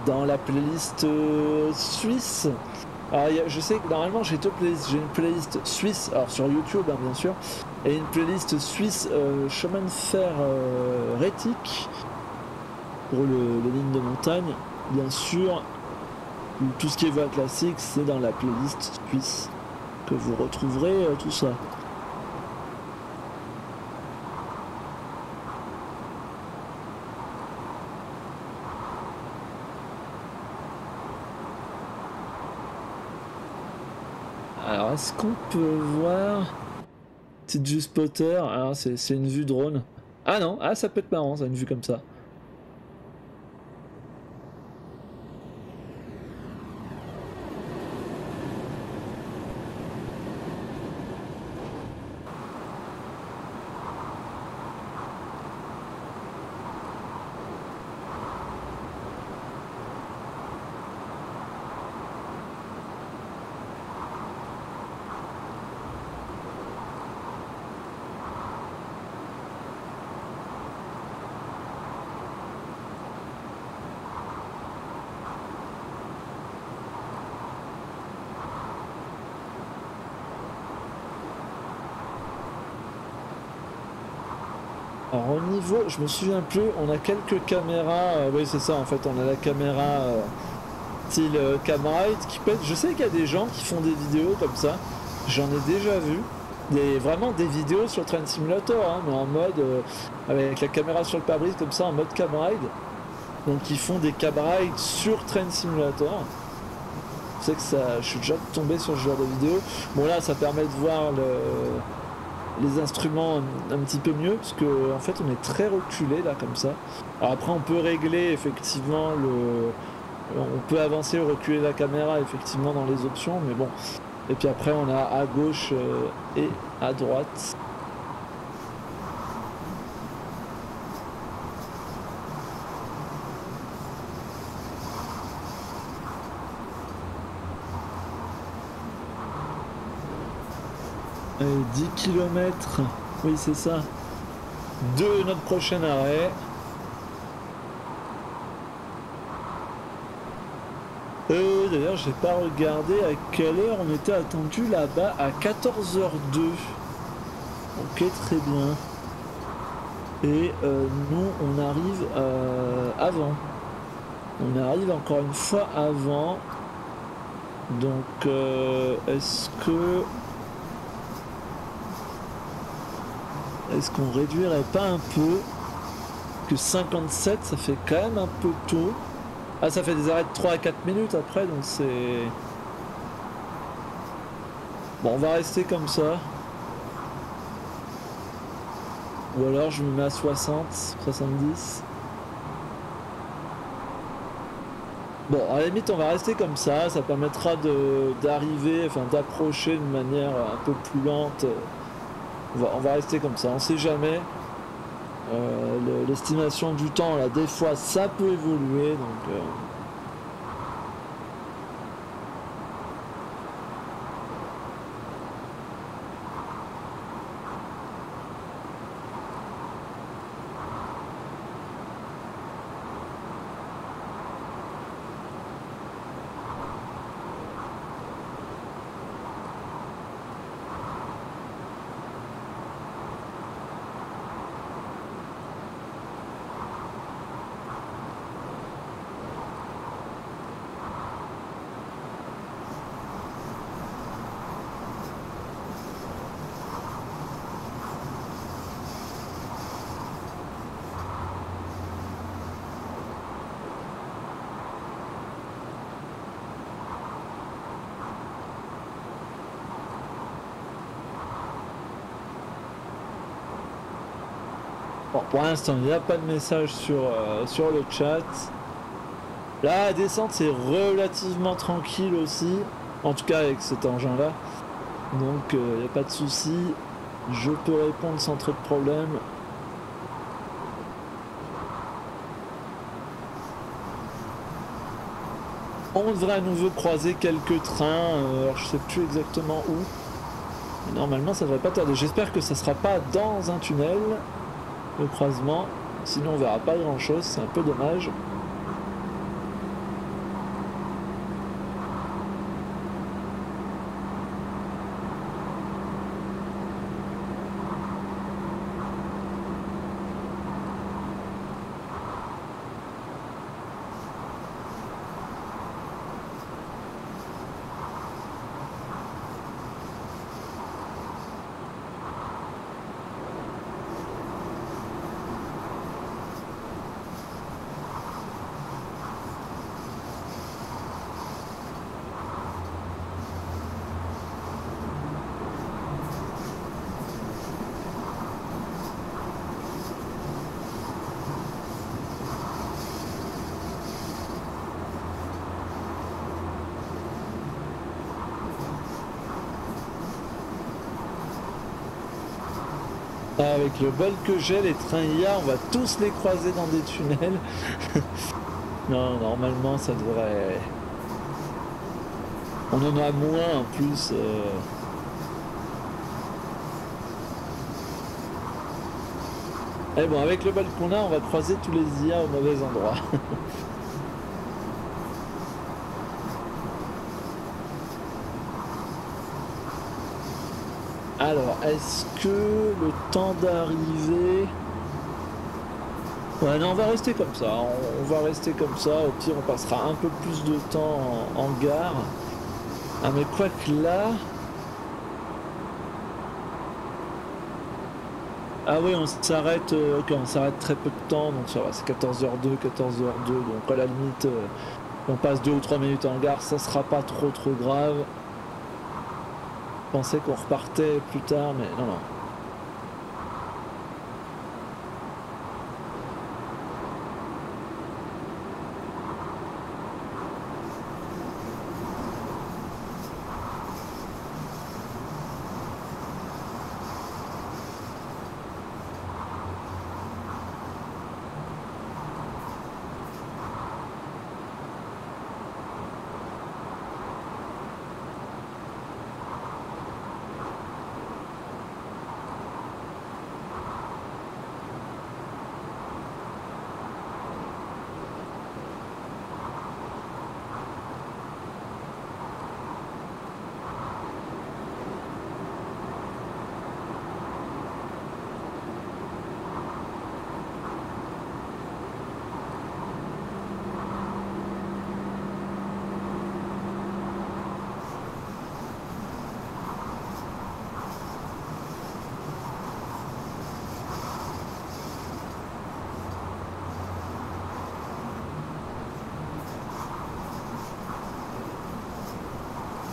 dans la playlist euh, suisse. Je sais que normalement j'ai deux playlists. J'ai une playlist suisse, alors sur YouTube hein, bien sûr, et une playlist suisse euh, chemin de fer euh, rétique pour le- les lignes de montagne. Bien sûr, tout ce qui est voie classique, c'est dans la playlist suisse que vous retrouverez euh, tout ça. Alors, est-ce qu'on peut voir Petite vue spotter Alors, c'est c'est une vue drone. Ah non, ah ça peut être marrant, ça, une vue comme ça. Alors au je me souviens plus, on a quelques caméras, euh, oui c'est ça en fait, on a la caméra euh, style euh, Camride qui peut être, je sais qu'il y a des gens qui font des vidéos comme ça, j'en ai déjà vu, des, vraiment des vidéos sur Train Simulator, hein, mais en mode, euh, avec la caméra sur le pare-brise comme ça, en mode Camride, donc ils font des Camride sur Train Simulator, je sais que ça, je suis déjà tombé sur ce genre de vidéo, bon là ça permet de voir le les instruments un, petit peu mieux parce que en fait on est très reculé là comme ça. Après on peut régler effectivement le on peut avancer ou reculer la caméra effectivement dans les options mais bon et puis après on a à gauche euh, et à droite Euh, 10 km, oui c'est ça, de notre prochain arrêt. Euh, D'ailleurs, j'ai pas regardé à quelle heure on était attendu là-bas, à 14h02. Ok, très bien. Et euh, nous, on arrive euh, avant. On arrive encore une fois avant. Donc, euh, est-ce que Est-ce qu'on réduirait pas un peu Que 57, ça fait quand même un peu tôt. Ah, ça fait des arrêts de 3 à 4 minutes après, donc c'est... Bon, on va rester comme ça. Ou alors je me mets à 60, 70. Bon, à la limite, on va rester comme ça. Ça permettra d'arriver, enfin d'approcher de manière un peu plus lente. On va, rester comme ça, on sait jamais. Euh, le- L'estimation du temps, là, des fois, ça peut évoluer. Euh, pour l'instant, il n'y a pas de message sur, euh, le chat. La descente, c'est relativement tranquille aussi. En tout cas, avec cet engin-là. Donc, il n'y a pas de souci. Je peux répondre sans trop de problème. On devrait à nouveau croiser quelques trains. euh, alors, je sais plus exactement où. Normalement, ça devrait pas tarder. J'espère que ça sera pas dans un tunnel le croisement. Sinon on verra pas grand chose, c'est un peu dommage. Avec le bol que j'ai, les trains IA, on va tous les croiser dans des tunnels. non, normalement, ça devrait... On en a moins en plus. Euh... Et eh bon, avec le bol qu'on a, on va croiser tous les IA au mauvais endroit. Alors, est-ce que le temps d'arriver... Ouais, non, on va rester comme ça. On, va rester comme ça. Au pire, on passera un peu plus de temps en, gare. Ah, mais quoi que là... Ah oui, on s'arrête, euh, on s'arrête très peu de temps, donc ça va, c'est 14h02, 14h02, donc à la limite, euh, on passe 2 ou 3 minutes en gare, ça sera pas trop trop grave. Pensais qu'on repartait plus tard, mais non, non.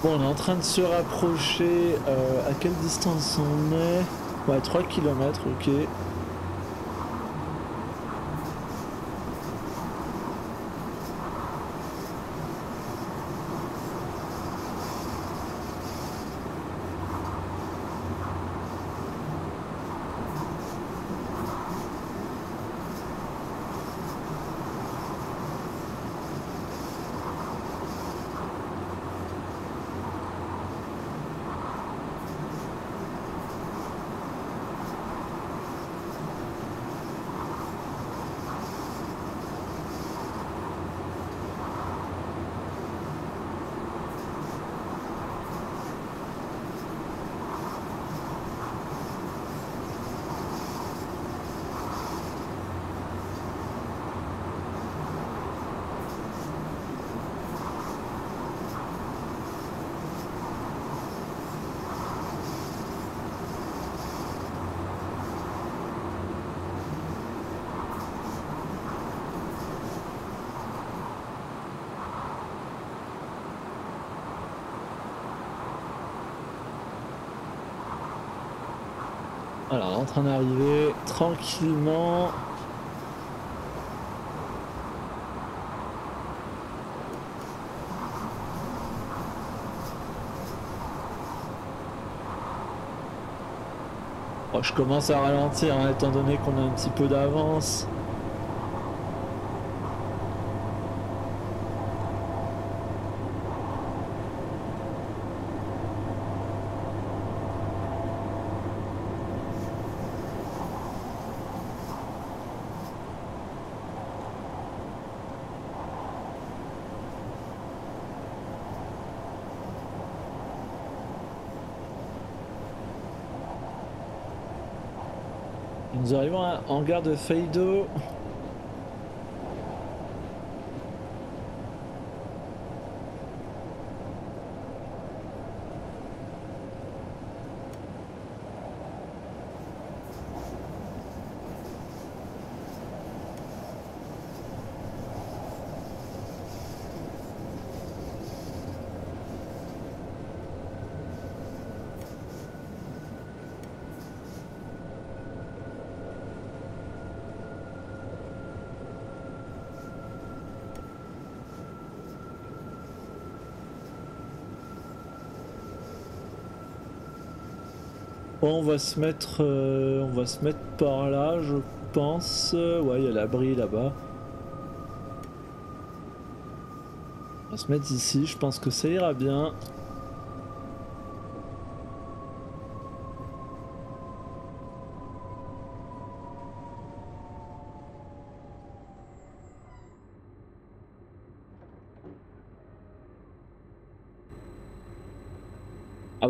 On est en train de se rapprocher. Euh, à quelle distance on est? Ouais, 3 km, ok. Alors, en train d'arriver tranquillement. Oh, je commence à ralentir hein, étant donné qu'on a un petit peu d'avance. Nous à hangar de Feido. On va se mettre, euh, on va se mettre par là, je pense. Ouais, il y a l'abri là-bas. On va se mettre ici, je pense que ça ira bien.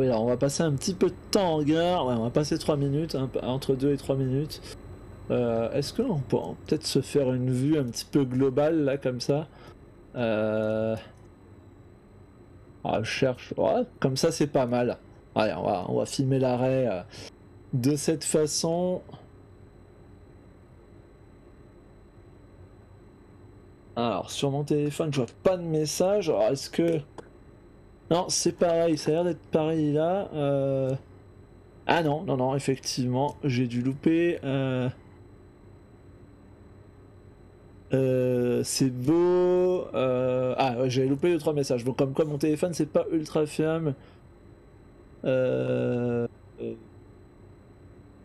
Ah on va passer un petit peu de temps en gare. On va passer 3 minutes, entre 2 et 3 minutes. Euh, est-ce qu'on peut peut-être se faire une vue un petit peu globale là, comme ça? Euh... ah, je cherche. Comme ça, c'est pas mal. Allez, on va, on va filmer l'arrêt euh, de cette façon. Alors, sur mon téléphone, je vois pas de message. Alors, est-ce que. Non, c'est pareil, ça a l'air d'être pareil là. Euh... Ah non, non, non, effectivement, j'ai dû louper. Euh... Euh, c'est beau. Ah, ouais, j'avais loupé les trois messages. Donc, comme quoi mon téléphone, c'est pas ultra fiable.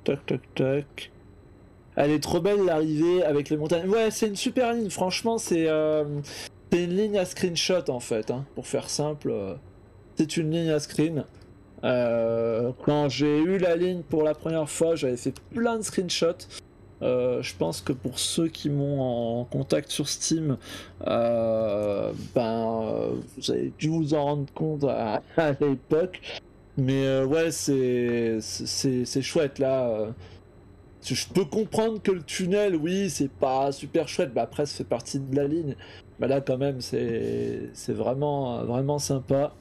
Tac, tac, tac. Elle est trop belle l'arrivée avec les montagnes. Ouais, c'est une super ligne. Franchement, c'est une ligne à screenshot en fait, hein, pour faire simple c'est une ligne à screen. Euh, quand j'ai eu la ligne pour la première fois, j'avais fait plein de screenshots. Euh, je pense que pour ceux qui m'ont en contact sur Steam, euh, ben, vous avez dû vous en rendre compte à, l'époque. Mais ouais, c'est c'est chouette là. Je peux comprendre que le tunnel, oui, c'est pas super chouette. Bah, après, ça fait partie de la ligne. Mais là, quand même, c'est vraiment, vraiment sympa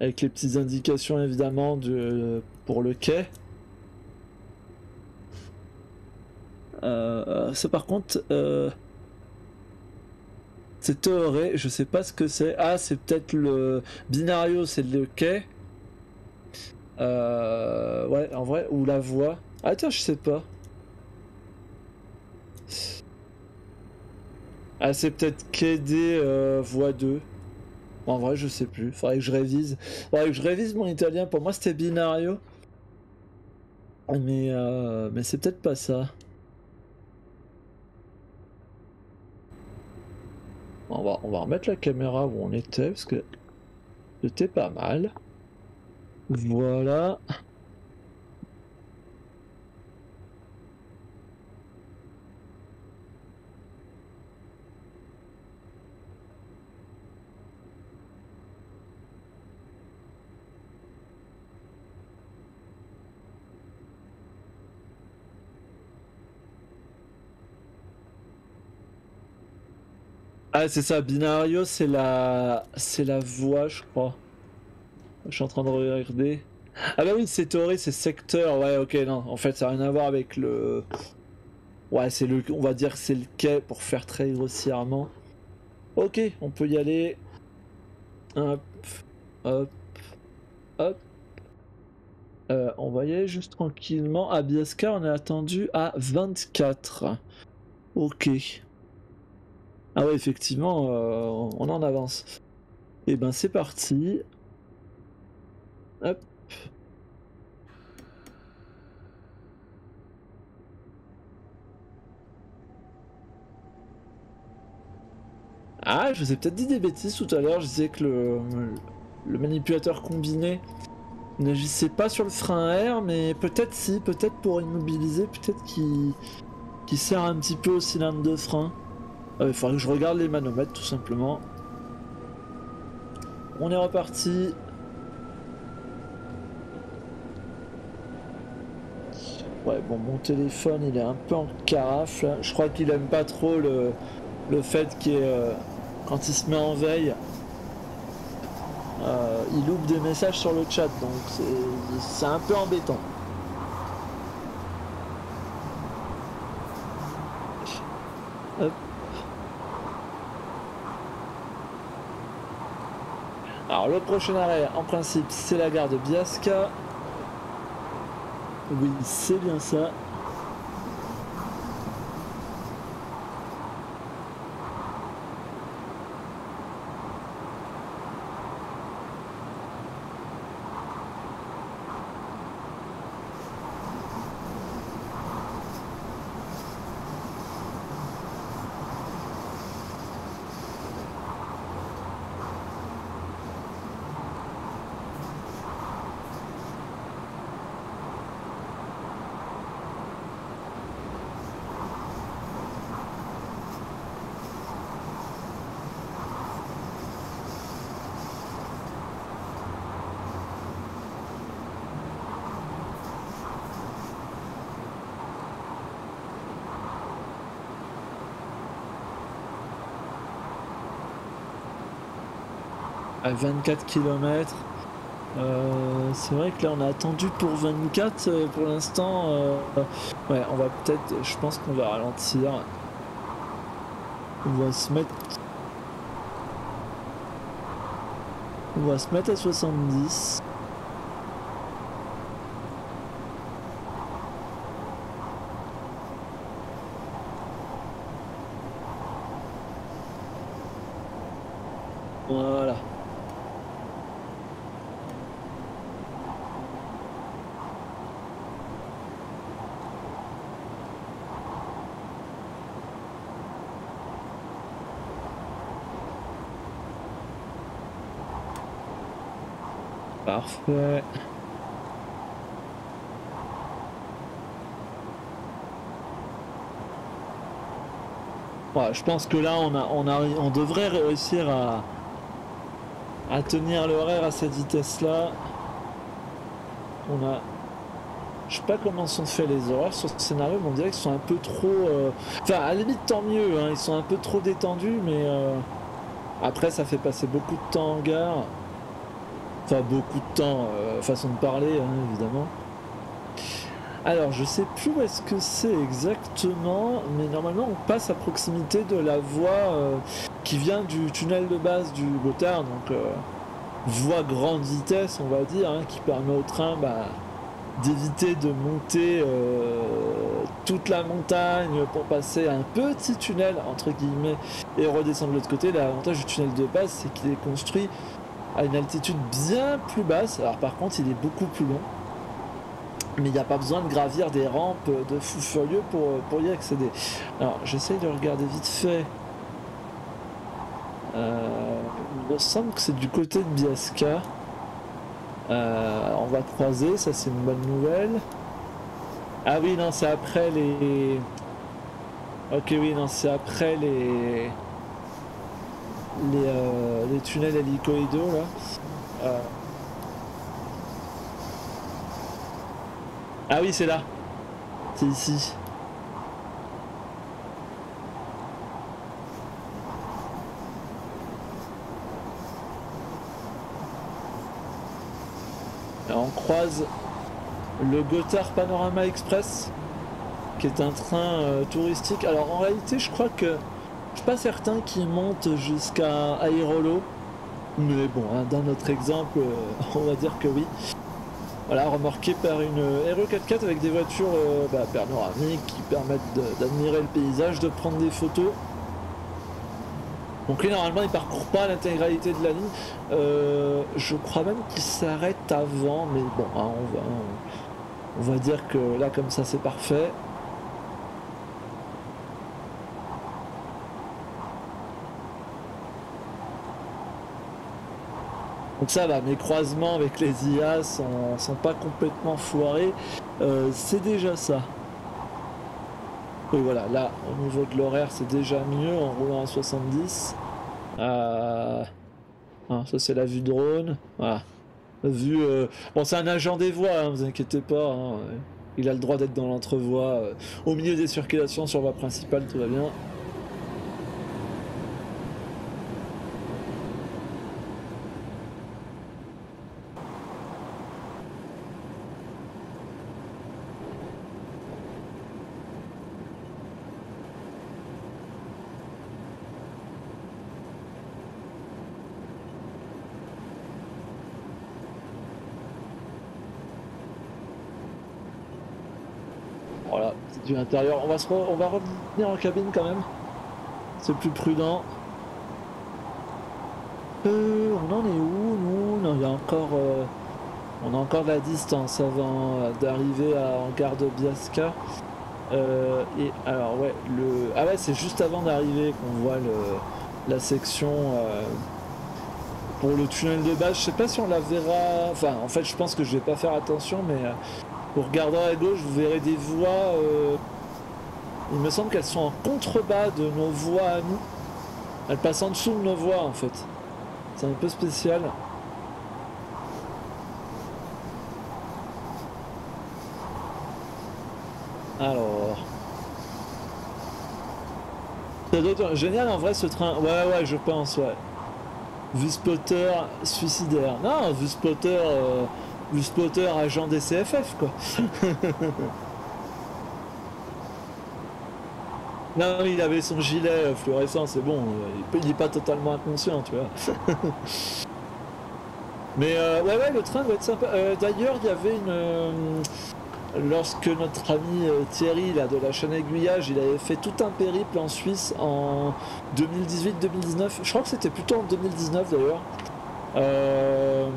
avec les petites indications évidemment de, pour le quai. Euh, ça par contre, euh, c'est théoré, je sais pas ce que c'est. Ah, c'est peut-être le binario, c'est le quai. Euh, ouais, en vrai, ou la voie. Ah tiens, je sais pas. Ah, c'est peut-être des voie 2. En vrai, je sais plus. Faudrait que je révise. Faudrait que je révise mon italien. Pour moi, c'était binario. Mais, euh, mais c'est peut-être pas ça. On va, on va remettre la caméra où on était parce que c'était pas mal. Voilà. Ah, c'est ça, Binario, c'est la... c'est la voie, je crois. Je suis en train de regarder. Ah bah oui, c'est théorie, c'est secteur. Ouais, ok, non. En fait, ça n'a rien à voir avec le... Ouais, c'est le... On va dire c'est le quai pour faire très grossièrement. Ok, on peut y aller. Hop. Hop. Hop. Euh, on va y aller juste tranquillement. À Biasca, on est attendu à 24. Ok. Ah ouais, effectivement, euh, on en avance. Et eh ben c'est parti. Hop. Ah, je vous ai peut-être dit des bêtises tout à l'heure. Je disais que le, manipulateur combiné n'agissait pas sur le frein air, mais peut-être si, peut-être pour immobiliser, peut-être qu'il sert un petit peu au cylindre de frein. Euh, il faudrait que je regarde les manomètres tout simplement. On est reparti. Ouais, bon, mon téléphone il est un peu en carafe Je crois qu'il aime pas trop le, le fait qu'il euh, quand il se met en veille, euh, il loupe des messages sur le chat, donc c'est un peu embêtant. Alors le prochain arrêt, en principe, c'est la gare de Biasca. Oui, c'est bien ça. À 24 km. c'est vrai que là on a attendu pour 24 euh, pour l'instant. Euh, ouais, on va peut-être, je pense qu'on va ralentir. On va se mettre. On va se mettre à 70. Voilà. Je pense que là, on, devrait réussir à, à tenir l'horaire à cette vitesse-là. On a... Je sais pas comment sont faits les horaires sur ce scénario, mais on dirait qu'ils sont un peu trop... Euh, enfin, à la limite, tant mieux, hein, ils sont un peu trop détendus, mais... Euh, après, ça fait passer beaucoup de temps en gare. Enfin, beaucoup de temps, euh, façon de parler, hein, évidemment. Alors, je sais plus où est-ce que c'est exactement, mais normalement, on passe à proximité de la voie qui vient du tunnel de base du Gotthard, donc euh, voie grande vitesse, on va dire, hein, qui permet au train bah, d'éviter de monter euh, toute la montagne pour passer un petit tunnel, entre guillemets, et redescendre de l'autre côté. L'avantage du tunnel de base, c'est qu'il est construit à une altitude bien plus basse. Alors par contre, il est beaucoup plus long. Mais il n'y a pas besoin de gravir des rampes de fou furieux pour, y accéder. Alors j'essaye de regarder vite fait euh, il me semble que c'est du côté de Biasca. Euh, on va croiser, ça c'est une bonne nouvelle. Ah oui, non, c'est après les... Ok, oui, non, c'est après les... Les, euh, les tunnels hélicoïdaux, là. Ah oui, c'est là. C'est ici. on croise le Gotthard Panorama Express, qui est un train euh, touristique. Alors en réalité, je crois que je suis pas certain qu'il monte jusqu'à Aérolo, mais bon, hein, dans notre exemple, euh, on va dire que oui. Voilà, remorqué par une RE44 avec des voitures euh, bah, panoramiques qui permettent d'admirer le paysage, de prendre des photos. Donc lui normalement il parcourt pas l'intégralité de la ligne. Euh, je crois même qu'il s'arrête avant, mais bon, hein, on, va, on va dire que là comme ça c'est parfait. Donc ça va, mes croisements avec les IA sont, pas complètement foirés. Euh, c'est déjà ça. Oui, voilà, là, au niveau de l'horaire, c'est déjà mieux en roulant à 70. Euh... Ah, ça, c'est la vue drone. Vue. Euh, bon, c'est un agent des voies, hein, vous inquiétez pas. Hein. Il a le droit d'être dans l'entrevoie. Euh, au milieu des circulations sur voie principale, tout va bien. On va, se on va revenir en cabine quand même. C'est plus prudent. Euh, on en est où nous? Non, il y a encore... Euh, on a encore de la distance avant euh, d'arriver en gare de Biasca. et alors ouais, le... Ah ouais, c'est juste avant d'arriver qu'on voit la section pour le tunnel de base. Je sais pas si on la verra... Enfin, en fait, je pense que je vais pas faire attention, mais en regardant à gauche, vous verrez des voies. Euh, il me semble qu'elles sont en contrebas de nos voies à nous. Elles passent en dessous de nos voies en fait. C'est un peu spécial. Alors. Ça génial en vrai ce train. Ouais ouais je pense ouais. vu spotter suicidaire. Non, vu spotter, euh, agent des CFF quoi. non, il avait son gilet fluorescent, c'est bon. Il n'est pas totalement inconscient, tu vois. Mais ouais, ouais, le train doit être sympa. D'ailleurs, il y avait une lorsque notre ami euh, Thierry là, de la chaîne Aiguillage, il avait fait tout un périple en Suisse en 2018-2019, je crois que c'était plutôt en 2019 d'ailleurs. Euh,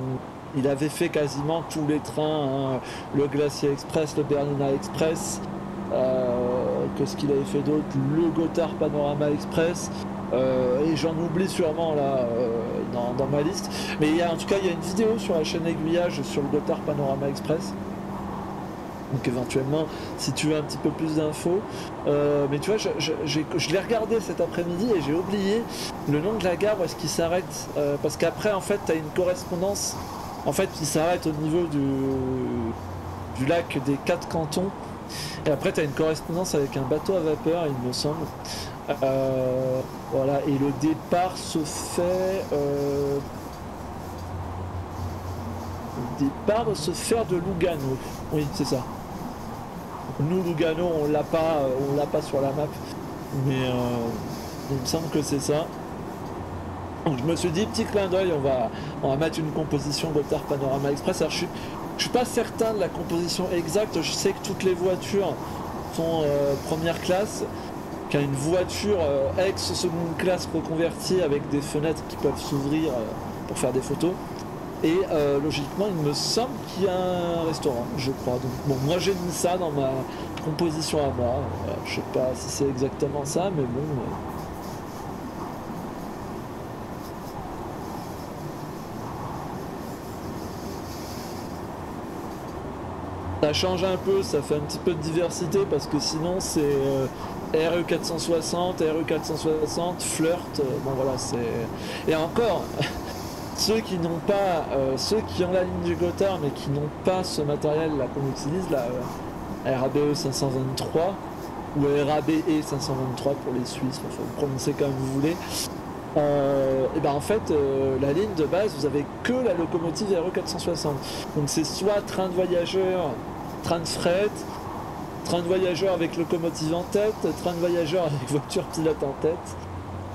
il avait fait quasiment tous les trains, hein. le Glacier Express, le Bernina Express, euh, qu'est-ce qu'il avait fait d'autre, le Gotthard Panorama Express, et j'en oublie sûrement là dans, dans, ma liste. Mais il y a, en tout cas, il y a une vidéo sur la chaîne Aiguillage sur le Gotthard Panorama Express. Donc éventuellement, si tu veux un petit peu plus d'infos. Euh, mais tu vois, je, l'ai regardé cet après-midi et j'ai oublié le nom de la gare où est-ce qu'il s'arrête. Euh, parce qu'après, en fait, tu as une correspondance en fait, qui s'arrête au niveau du, du lac des quatre cantons. Et après, tu as une correspondance avec un bateau à vapeur, il me semble. Euh, voilà, et le départ se fait le départ se faire de Lugano. Oui, c'est ça. Nous, Lugano, on l'a pas, euh, on l'a pas sur la map, mais euh, il me semble que c'est ça. Donc je me suis dit, petit clin d'œil, on va, on va mettre une composition Gotthard Panorama Express. Alors je suis pas certain de la composition exacte. Je sais que toutes les voitures sont euh, première classe, qu'il y a une voiture ex seconde classe reconvertie avec des fenêtres qui peuvent s'ouvrir pour faire des photos. Et euh, logiquement, il me semble qu'il y a un restaurant, je crois. Donc, bon, moi j'ai mis ça dans ma composition à moi. je sais pas si c'est exactement ça, mais bon. Ça change un peu, ça fait un petit peu de diversité parce que sinon c'est euh, RE460, RE460, flirt, bon voilà, c'est. Et encore, ceux qui n'ont pas, euh, ceux qui ont la ligne du Gotthard mais qui n'ont pas ce matériel là qu'on utilise, la euh, RABE 523 ou RABE 523 pour les Suisses, il faut le prononcer comme vous voulez. Euh, et ben en fait, la ligne de base, vous avez que la locomotive RE 460. Donc c'est soit train de voyageurs, train de fret, train de voyageurs avec locomotive en tête, train de voyageurs avec voiture pilote en tête.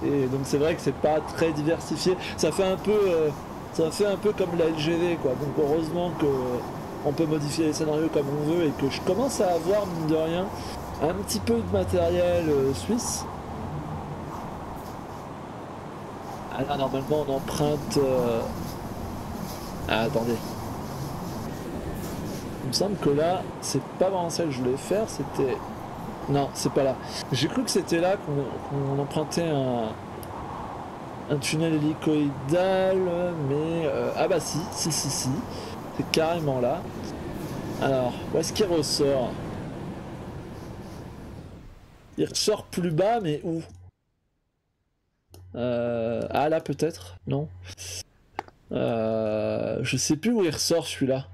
Et donc c'est vrai que c'est pas très diversifié. Ça fait un peu, euh, ça fait un peu comme la LGV quoi. Donc heureusement que on peut modifier les scénarios comme on veut et que je commence à avoir mine de rien un petit peu de matériel euh, suisse. Ah là normalement on emprunte. Euh, ah, attendez. Il me semble que là, c'est pas vraiment ça que je voulais faire, c'était non, c'est pas là. J'ai cru que c'était là qu'on empruntait un, un tunnel hélicoïdal, mais... Euh, ah bah si, si, si, si. C'est carrément là. Alors, où est-ce qu'il ressort? Il ressort plus bas, mais où? Ah là peut-être Non euh, Je sais plus où il ressort celui-là.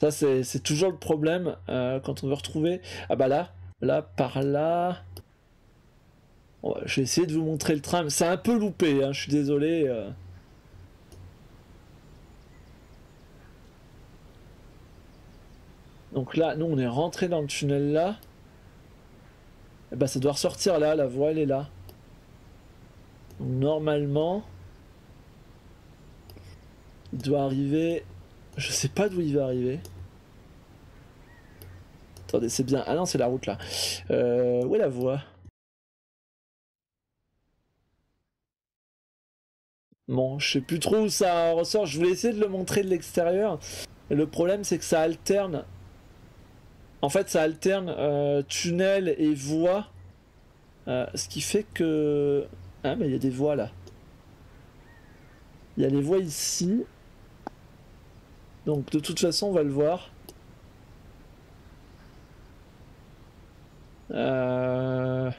Ça, c'est toujours le problème euh, quand on veut retrouver. Ah bah là, là, par là. je vais essayer de vous montrer le train. C'est un peu loupé, hein, je suis désolé. Euh. Donc là, nous, on est rentré dans le tunnel là. Et bah, ça doit ressortir là, la voie, elle est là. Normalement, il doit arriver je sais pas d'où il va arriver. Attendez, c'est bien. Ah non, c'est la route là. Euh, où est la voie? Bon, je sais plus trop où ça ressort. Je voulais essayer de le montrer de l'extérieur. Le problème, c'est que ça alterne. En fait, ça alterne euh, tunnel et voie. Euh, ce qui fait que... Ah, mais il y a des voies là. Il y a les voies ici. Donc de toute façon, on va le voir. Euh...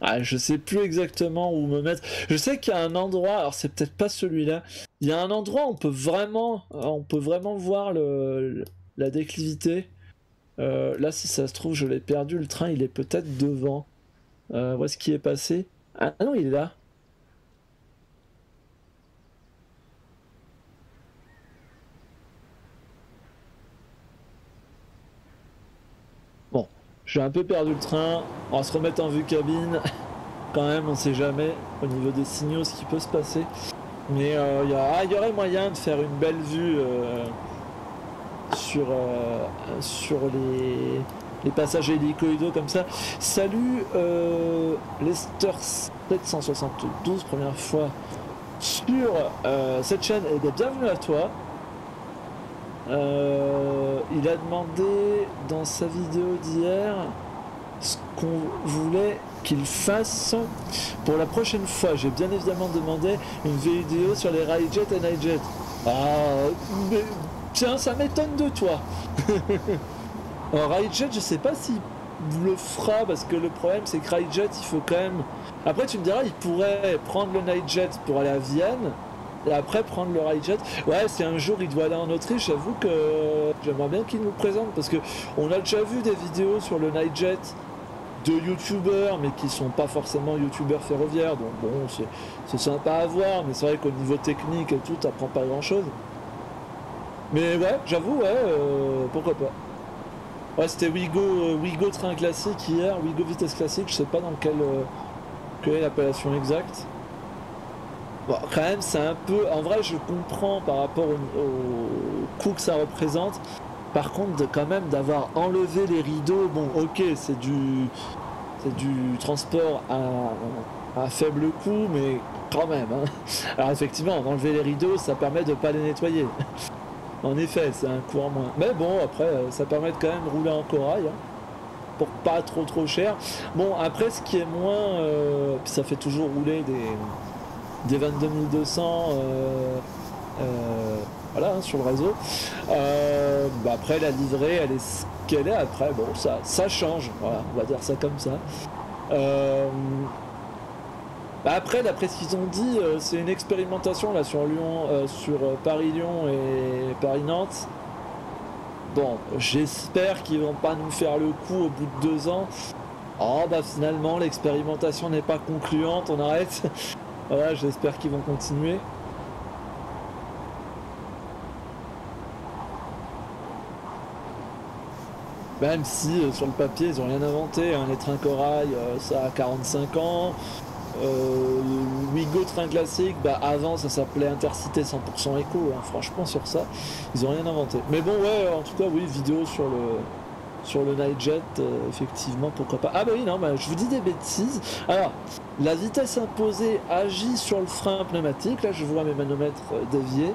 Ah, je sais plus exactement où me mettre. Je sais qu'il y a un endroit, alors c'est peut-être pas celui-là. Il y a un endroit où on peut vraiment, vraiment voir la déclivité. Euh, là, si ça se trouve, je l'ai perdu. Le train, il est peut-être devant. Euh, où est-ce qu'il est passé? Ah non, il est là. Un peu perdu le train. On va se remettre en vue cabine. Quand même, on sait jamais au niveau des signaux ce qui peut se passer. Mais euh, il ah, y, aurait moyen de faire une belle vue sur, euh, sur les, les passages hélicoïdaux comme ça. Salut euh, Lester 772, première fois sur euh, cette chaîne. Et eh bienvenue à toi. Il a demandé dans sa vidéo d'hier ce qu'on voulait qu'il fasse pour la prochaine fois. J'ai bien évidemment demandé une vidéo sur les Railjet et Nightjet. Ah, mais Tiens, ça m'étonne de toi. Alors, Raidjet, je sais pas si le fera parce que le problème c'est que Raidjet, il faut quand même. Après, tu me diras, il pourrait prendre le Nightjet pour aller à Vienne et après prendre le Raidjet. Ouais, si un jour il doit aller en Autriche, j'avoue que j'aimerais bien qu'il nous présente parce que on a déjà vu des vidéos sur le Nightjet de youtubeurs mais qui sont pas forcément youtubeurs ferroviaires donc bon c'est sympa à voir mais c'est vrai qu'au niveau technique et tout t'apprends pas grand chose mais ouais, j'avoue, ouais, euh, pourquoi pas. Ouais, c'était Wigo, euh, Wigo train classique hier, Wigo vitesse classique, je sais pas dans quelle, euh, quelle est l'appellation exacte. Bon, quand même, c'est un peu. En vrai, je comprends par rapport au, coût que ça représente. Par contre, quand même, d'avoir enlevé les rideaux, bon, ok, c'est du, c'est du transport à, faible coût, mais quand même. Hein. Alors effectivement, enlever les rideaux, ça permet de pas les nettoyer. En effet, c'est un coût en moins. Mais bon, après, euh, ça permet de quand même rouler en corail. Hein, pour pas trop trop cher. Bon, après, ce qui est moins. Euh, ça fait toujours rouler des, des 22 200. Euh, voilà, hein, sur le réseau. Bah, après, la livrée, elle est ce qu'elle est. Après, bon, ça, ça change. Voilà, on va dire ça comme ça. Bah, après, d'après ce qu'ils ont dit, euh, c'est une expérimentation là sur Lyon, euh, sur euh, Paris-Lyon et Paris-Nantes. Bon, j'espère qu'ils vont pas nous faire le coup au bout de deux ans. Oh bah finalement l'expérimentation n'est pas concluante, on arrête. Voilà, j'espère qu'ils vont continuer. Même si sur le papier ils ont rien inventé, un train corail ça a 45 ans, euh, Wigo train classique, bah avant ça s'appelait Intercité 100% éco, hein. franchement sur ça, ils ont rien inventé. Mais bon ouais, en tout cas oui, vidéo sur le sur le Nightjet, euh, effectivement, pourquoi pas. Ah bah oui, non, bah, je vous dis des bêtises. Alors, la vitesse imposée agit sur le frein pneumatique. Là, je vois mes manomètres euh, déviés.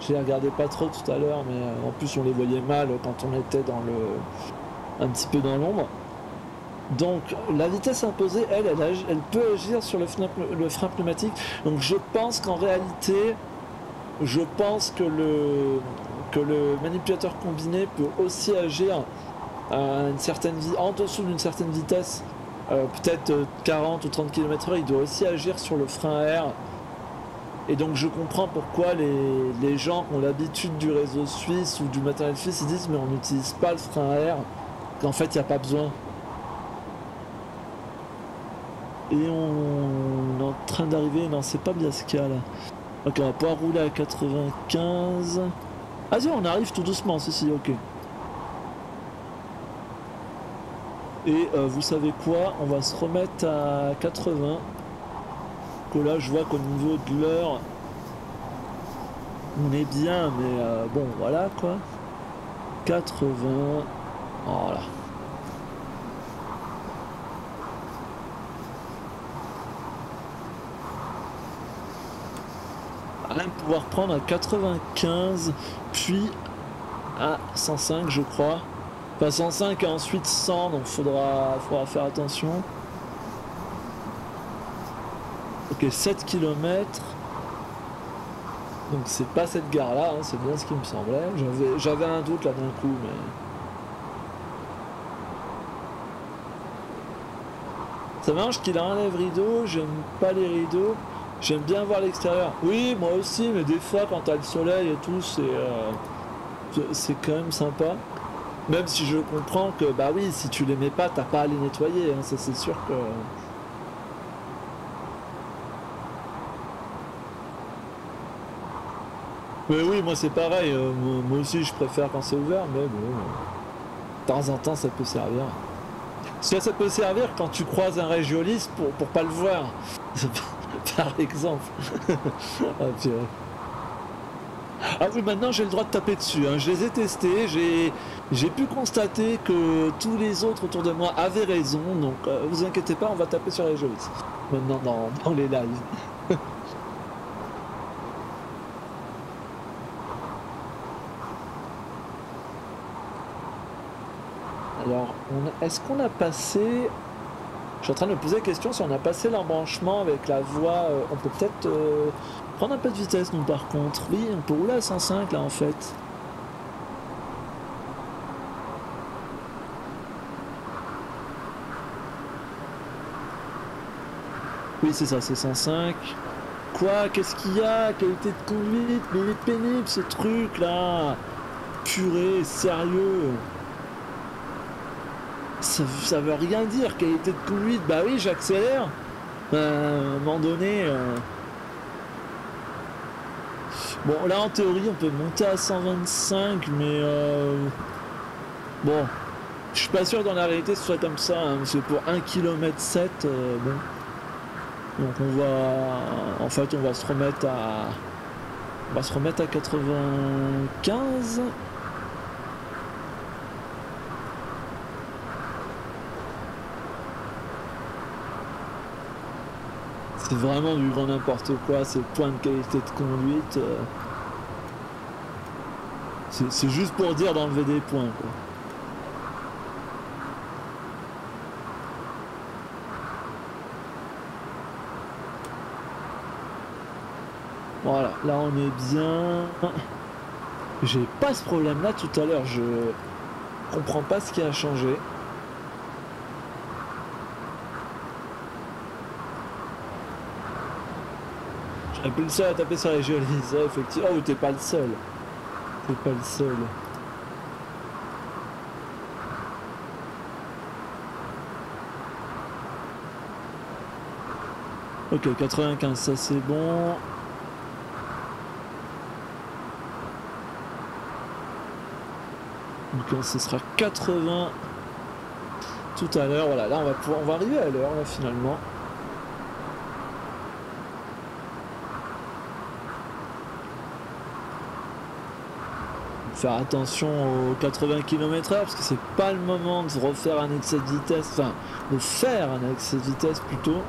Je les regardais pas trop tout à l'heure, mais euh, en plus, on les voyait mal quand on était dans le... un petit peu dans l'ombre. Donc la vitesse imposée, elle, elle, peut agir sur le frein, pneumatique. Donc je pense qu'en réalité, je pense que le, que le manipulateur combiné peut aussi agir une certaine en dessous d'une certaine vitesse, euh, peut-être 40 ou 30 km/h, il doit aussi agir sur le frein à air. Et donc je comprends pourquoi les, gens ont l'habitude du réseau suisse ou du matériel suisse, ils disent mais on n'utilise pas le frein à air, qu'en fait il n'y a pas besoin. Et on est en train d'arriver. Non, c'est pas Biasca là. Ok, on va pouvoir rouler à 95. Ah, si, on arrive tout doucement, si, ok. Et euh, vous savez quoi? On va se remettre à 80. Que là, je vois qu'au niveau de l'heure, on est bien, mais euh, bon, voilà quoi. 80. Voilà. pouvoir prendre à 95 puis à 105 je crois pas 105 et ensuite 100 donc faudra, faudra faire attention. Ok 7 km donc c'est pas cette gare là hein, c'est bien ce qui me semblait. J'avais un doute là d'un coup mais. Ça marche qu'il enlève rideau, j'aime pas les rideaux, j'aime bien voir l'extérieur. Oui, moi aussi, mais des fois quand t'as le soleil et tout, c'est euh, c'est quand même sympa. Même si je comprends que, bah oui, si tu les mets pas, t'as pas à les nettoyer, hein, ça c'est sûr que... Mais oui, moi c'est pareil, euh, moi aussi je préfère quand c'est ouvert, mais bon, de temps en temps ça peut servir. Ça, ça peut servir quand tu croises un régioliste pour, pour pas le voir, par exemple. ah, ah oui, maintenant j'ai le droit de taper dessus. Hein. Je les ai testés, j'ai pu constater que tous les autres autour de moi avaient raison. Donc euh, vous inquiétez pas, on va taper sur les jeux maintenant dans, les lives. Alors, est-ce qu'on a passé... Je suis en train de me poser la question si on a passé l'embranchement avec la voie. Euh, on peut peut-être euh, prendre un peu de vitesse, nous, par contre. Oui, on peut rouler à 105, là, en fait. Oui, c'est ça, c'est 105. Quoi? Qu'est-ce qu'il y a? Qualité de conduite Mais il est pénible, ce truc-là Purée, sérieux ça, veut rien dire, qualité de conduite. Bah oui, j'accélère. Euh, à un moment donné. Euh. Bon, là en théorie, on peut monter à 125, mais euh... bon, je suis pas sûr dans la réalité ce soit comme ça. Hein, parce que pour 1 km 7, bon. Donc on va, en fait, on va se remettre à, on va se remettre à 95. C'est vraiment du grand n'importe quoi, c'est point de qualité de conduite. Euh. C'est juste pour dire d'enlever des points. Voilà, là on est bien. J'ai pas ce problème là tout à l'heure, je comprends pas ce qui a changé. Un peu le seul à taper sur les jolies, ça, effectivement. Oh, t'es pas le seul. T'es pas le seul. Ok, 95, ça c'est bon. Donc ce sera 80 tout à l'heure. Voilà, là on va pouvoir, on va arriver à l'heure là finalement. Faire attention aux 80 km h parce que c'est pas le moment de refaire un excès de vitesse, enfin de faire un excès de vitesse plutôt.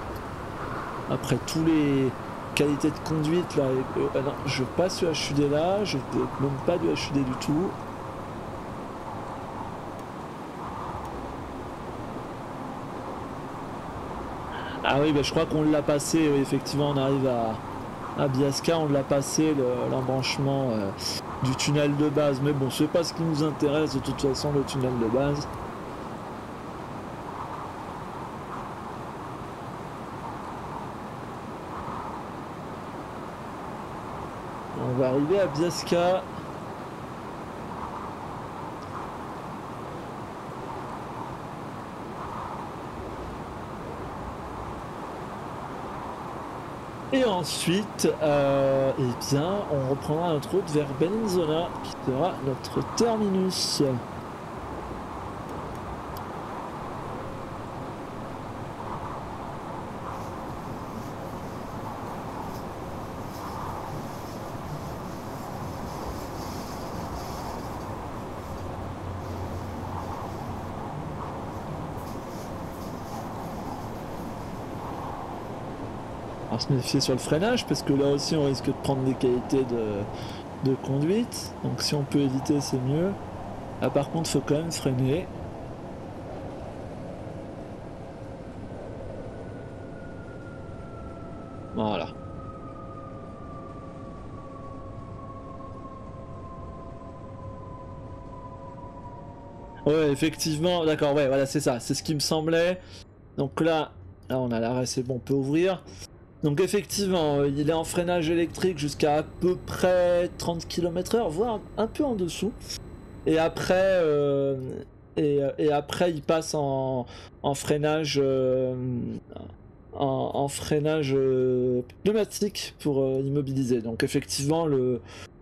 Après tous les qualités de conduite là, euh, je passe du HUD là, je même pas du HUD du tout. Ah oui, bah, je crois qu'on l'a passé, effectivement on arrive à, à Biasca, on l'a passé l'embranchement. Euh, du tunnel de base. Mais bon, c'est pas ce qui nous intéresse de toute façon, le tunnel de base. On va arriver à Biasca. Et ensuite, euh, eh on reprendra notre route vers Bellinzona, qui sera notre terminus. Méfier sur le freinage parce que là aussi on risque de prendre des qualités de, conduite. Donc si on peut éviter c'est mieux. Là par contre faut quand même freiner. Voilà. Ouais, effectivement, d'accord, ouais, voilà, c'est ça, c'est ce qui me semblait. Donc là, Là, on a l'arrêt, c'est bon, on peut ouvrir. Donc effectivement, il est en freinage électrique jusqu'à à peu près 30 km/h, voire un peu en dessous. Et après, euh, et, après il passe en, freinage, euh, en, freinage euh, pneumatique pour immobiliser. Donc effectivement, le,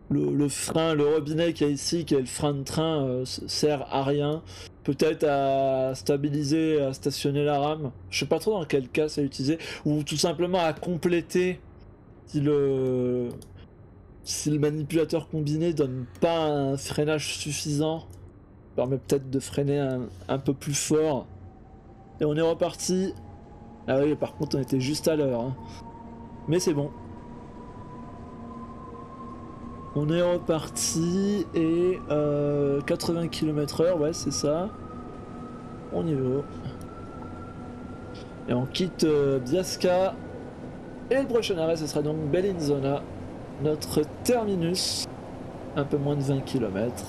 le, frein, le robinet qu'il y a ici, qui est le frein de train, sert à rien. Peut-être à stabiliser, à stationner la rame. Je sais pas trop dans quel cas c'est utilisé. Ou tout simplement à compléter si le, si le manipulateur combiné donne pas un freinage suffisant. Permet peut-être de freiner un, peu plus fort. Et on est reparti. Ah oui, par contre on était juste à l'heure. Hein. Mais c'est bon. On est reparti et 80 euh, km/h, ouais, c'est ça. On y va. Et on quitte euh, Biasca. Et le prochain arrêt, ce sera donc Bellinzona, notre terminus. Un peu moins de 20 km.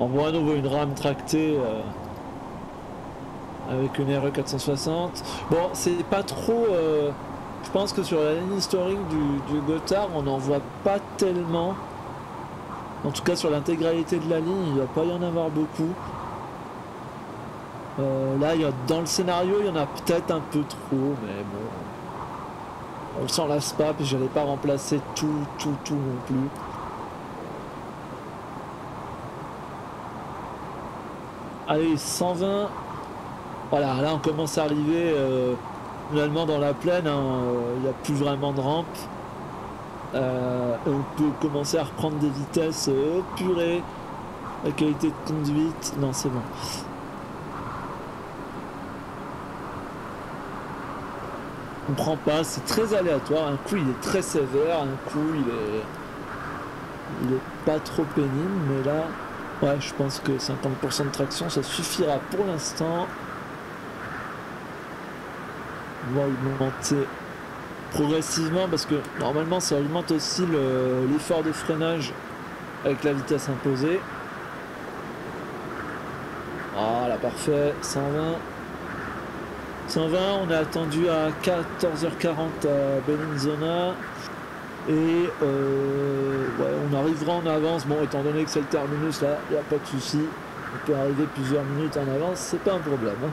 On voit à nouveau une rame tractée euh, avec une RE 460. Bon, c'est pas trop. Je pense que sur la ligne historique du, du Gotthard, on n'en voit pas tellement. En tout cas, sur l'intégralité de la ligne, il ne va pas y en avoir beaucoup. Euh, là, y a, dans le scénario, il y en a peut-être un peu trop, mais bon. On s'en lasse pas, puis j'allais pas remplacer tout, tout, tout non plus. Allez, 120. Voilà, là on commence à arriver. Euh, finalement dans la plaine, hein, il n'y a plus vraiment de rampe. Euh, on peut commencer à reprendre des vitesses euh, purée. La qualité de conduite, non c'est bon. On prend pas, c'est très aléatoire. Un coup il est très sévère, un coup il est, il est pas trop pénible, mais là, ouais, je pense que 50% de traction ça suffira pour l'instant augmenter progressivement parce que normalement ça augmente aussi l'effort de freinage avec la vitesse imposée. Voilà, parfait, 120. 120, on est attendu à 14h40 à Bellinzona. Et euh, on arrivera en avance. Bon, étant donné que c'est le terminus là, il n'y a pas de souci. On peut arriver plusieurs minutes en avance, c'est pas un problème. Hein.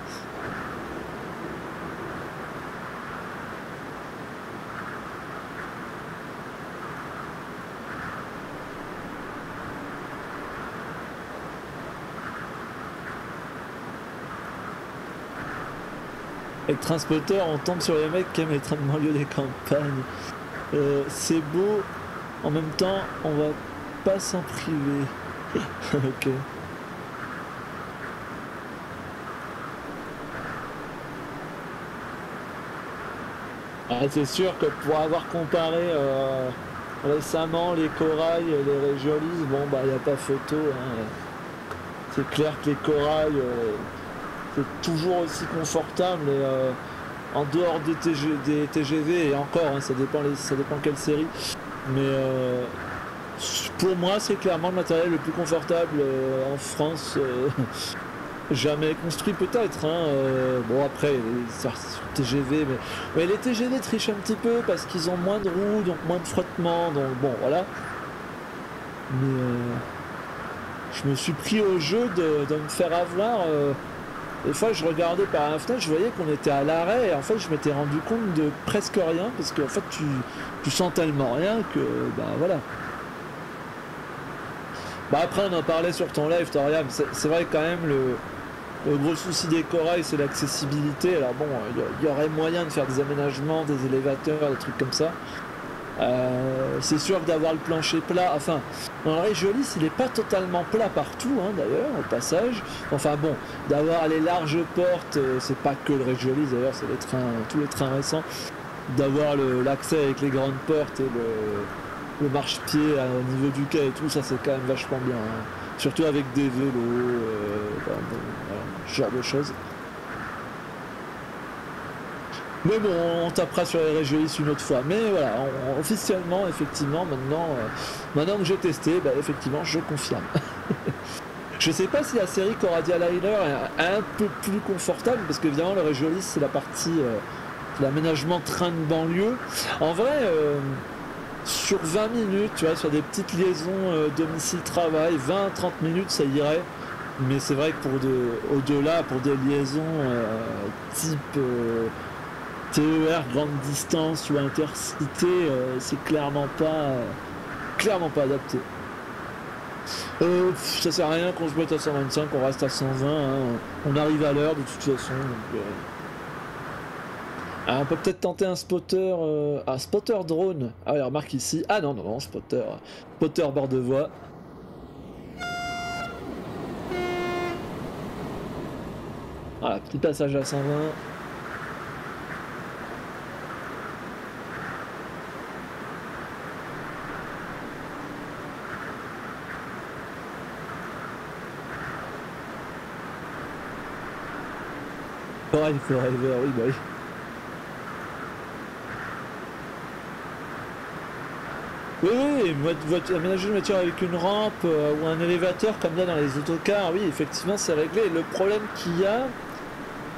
Avec Transporter, on tombe sur les mecs qui aiment les trains de banlieue des campagnes. Euh, c'est beau, en même temps, on va pas s'en priver. ok. Ah, c'est sûr que pour avoir comparé euh, récemment les corails et les régiolis, bon bah il n'y a pas photo. Hein. C'est clair que les corails, euh, toujours aussi confortable et euh, en dehors des, TGV et encore, hein, ça, dépend ça dépend quelle série. Mais euh, pour moi, c'est clairement le matériel le plus confortable euh, en France. jamais construit peut-être. Hein, bon après, TGV, mais, mais, les TGV trichent un petit peu parce qu'ils ont moins de roues, donc moins de frottement, donc bon voilà. Mais je me suis pris au jeu de, de me faire avoir des fois, je regardais par la fenêtre, je voyais qu'on était à l'arrêt et en fait, je m'étais rendu compte de presque rien parce qu'en fait, tu, tu sens tellement rien que, bah voilà. Bah après, on en parlait sur ton live, Toriam. C'est vrai quand même le, gros souci des corails, c'est l'accessibilité. Alors bon, il y, aurait moyen de faire des aménagements, des élévateurs, des trucs comme ça. Euh, c'est sûr d'avoir le plancher plat, enfin, le Régiolis, il n'est pas totalement plat partout, hein, d'ailleurs, au passage. Enfin bon, d'avoir les larges portes, euh, c'est pas que le Régiolis, d'ailleurs, c'est les trains, tous les trains récents, d'avoir l'accès avec les grandes portes et le, marche-pied au niveau du quai et tout, ça c'est quand même vachement bien. Hein. Surtout avec des vélos, euh, ce genre de choses. Mais bon, on tapera sur les régiolis une autre fois. Mais voilà, officiellement, effectivement, maintenant, euh, maintenant que j'ai testé, bah, effectivement, je confirme. Je sais pas si la série Coradia Liner est un peu plus confortable, parce que évidemment le Régiolis c'est la partie euh, l'aménagement train de banlieue. En vrai, euh, sur 20 minutes, tu vois, sur des petites liaisons euh, domicile-travail, 20-30 minutes ça irait. Mais c'est vrai que pour de, au-delà, pour des liaisons type TER grande distance ou intercité, c'est clairement pas, clairement pas adapté. Euh, ça sert à rien qu'on se mette à 125, on reste à 120. Hein. On arrive à l'heure de toute façon. Euh. Ah, on peut peut-être tenter un spotter. Euh... Ah, spotter drone. Ah, oui, remarque ici. Ah non, non, non, spotter. Spotter bord de voie. Voilà, petit passage à 120. Il rêver, oui, bah oui. Oui, oui, aménager une voiture avec une rampe euh, ou un élévateur comme là dans les autocars, oui, effectivement, c'est réglé. Le problème qu'il y a,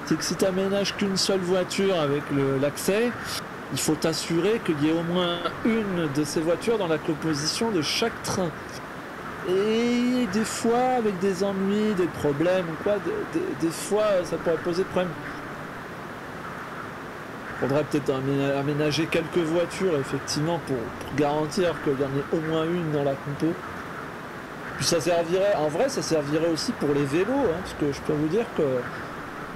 c'est que si tu aménages qu'une seule voiture avec l'accès, il faut t'assurer qu'il y ait au moins une de ces voitures dans la composition de chaque train. Et des fois, avec des ennuis, des problèmes ou quoi, des fois, ça pourrait poser problème faudrait peut-être aménager quelques voitures effectivement pour, garantir qu'il y en ait au moins une dans la compo. Puis ça servirait, en vrai ça servirait aussi pour les vélos, hein, parce que je peux vous dire que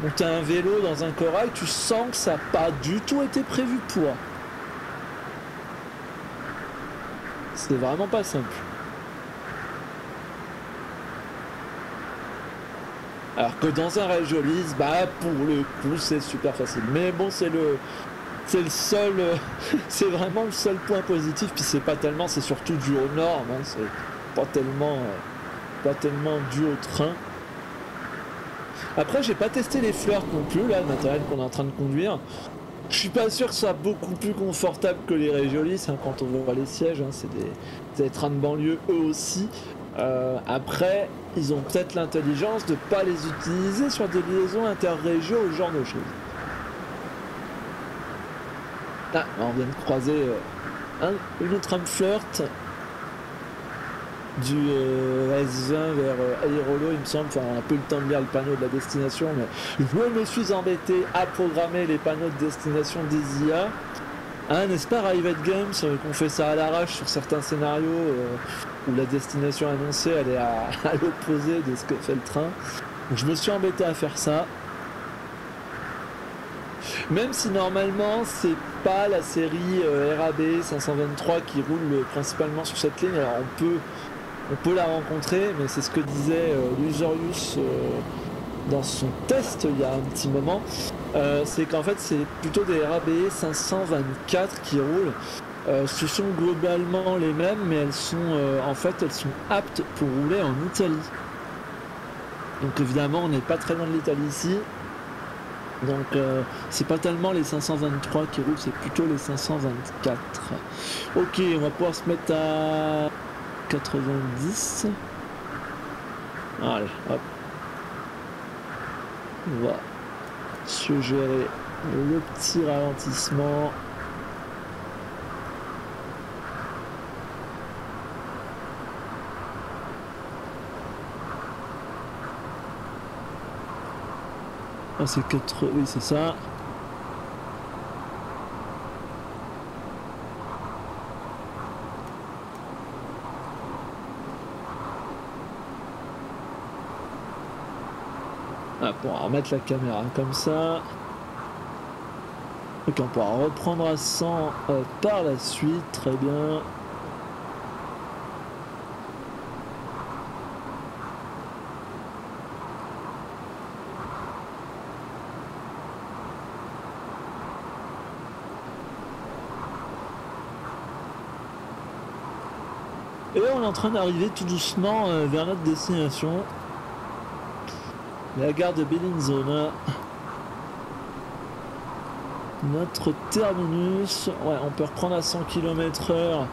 monter un vélo dans un corail, tu sens que ça n'a pas du tout été prévu pour. C'est vraiment pas simple. Alors que dans un Regiolis, bah pour le coup c'est super facile. Mais bon c'est le c'est seul c'est vraiment le seul point positif puis c'est pas tellement c'est surtout dû aux normes hein. c'est pas tellement pas tellement dû au train après j'ai pas testé les flirts non plus là le qu'on est en train de conduire je suis pas sûr que ce soit beaucoup plus confortable que les Regiolis hein, quand on voit les sièges hein. c'est des, des trains de banlieue eux aussi euh, après, ils ont peut-être l'intelligence de ne pas les utiliser sur des liaisons interrégiaux ou genre de choses. Ah, on vient de croiser euh, une autre âme flirt du euh, S20 vers Aérolo, il me semble. Enfin, on a peu le temps de lire le panneau de la destination, mais je me suis embêté à programmer les panneaux de destination des IA. Hein, n'est-ce pas Rivet Games qu'on fait ça à l'arrache sur certains scénarios où la destination annoncée elle est à, l'opposé de ce que fait le train. Je me suis embêté à faire ça. Même si normalement c'est pas la série euh, RAB 523 qui roule principalement sur cette ligne, alors on peut, on peut la rencontrer, mais c'est ce que disait euh, Lusorius euh, dans son test il y a un petit moment. c'est qu'en fait c'est plutôt des RAB 524 qui roulent euh, ce sont globalement les mêmes, mais elles sont euh, en fait elles sont aptes pour rouler en Italie. Donc évidemment on n'est pas très loin de l'Italie ici. Donc euh, c'est pas tellement les 523 qui roulent, c'est plutôt les 524. Ok, on va pouvoir se mettre à 90. Allez, hop. Va suggérer le petit ralentissement. Ah, c'est 4. Oui, c'est ça. Ah, on va remettre la caméra comme ça. Ok, on pourra reprendre à 100 euh, par la suite. Très bien. on est en train d'arriver tout doucement euh, vers notre destination. La gare de Bellinzona. Notre terminus. Ouais, on peut reprendre à 100 km heure.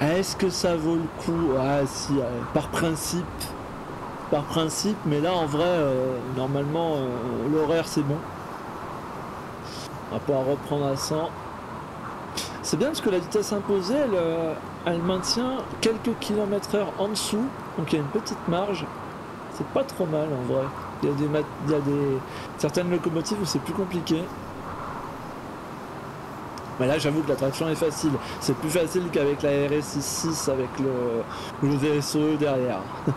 Est-ce que ça vaut le coup? Ah si, par principe. par principe, mais là en vrai, euh, normalement, euh, l'horaire c'est bon. On va pouvoir reprendre à 100. C'est bien parce que la vitesse imposée, elle, euh, elle maintient quelques kilomètres heure en dessous, donc il y a une petite marge. C'est pas trop mal en vrai. Il y a des, certaines locomotives où c'est plus compliqué. Mais là, j'avoue que la traction est facile. C'est plus facile qu'avec la RS66 avec le, le derrière.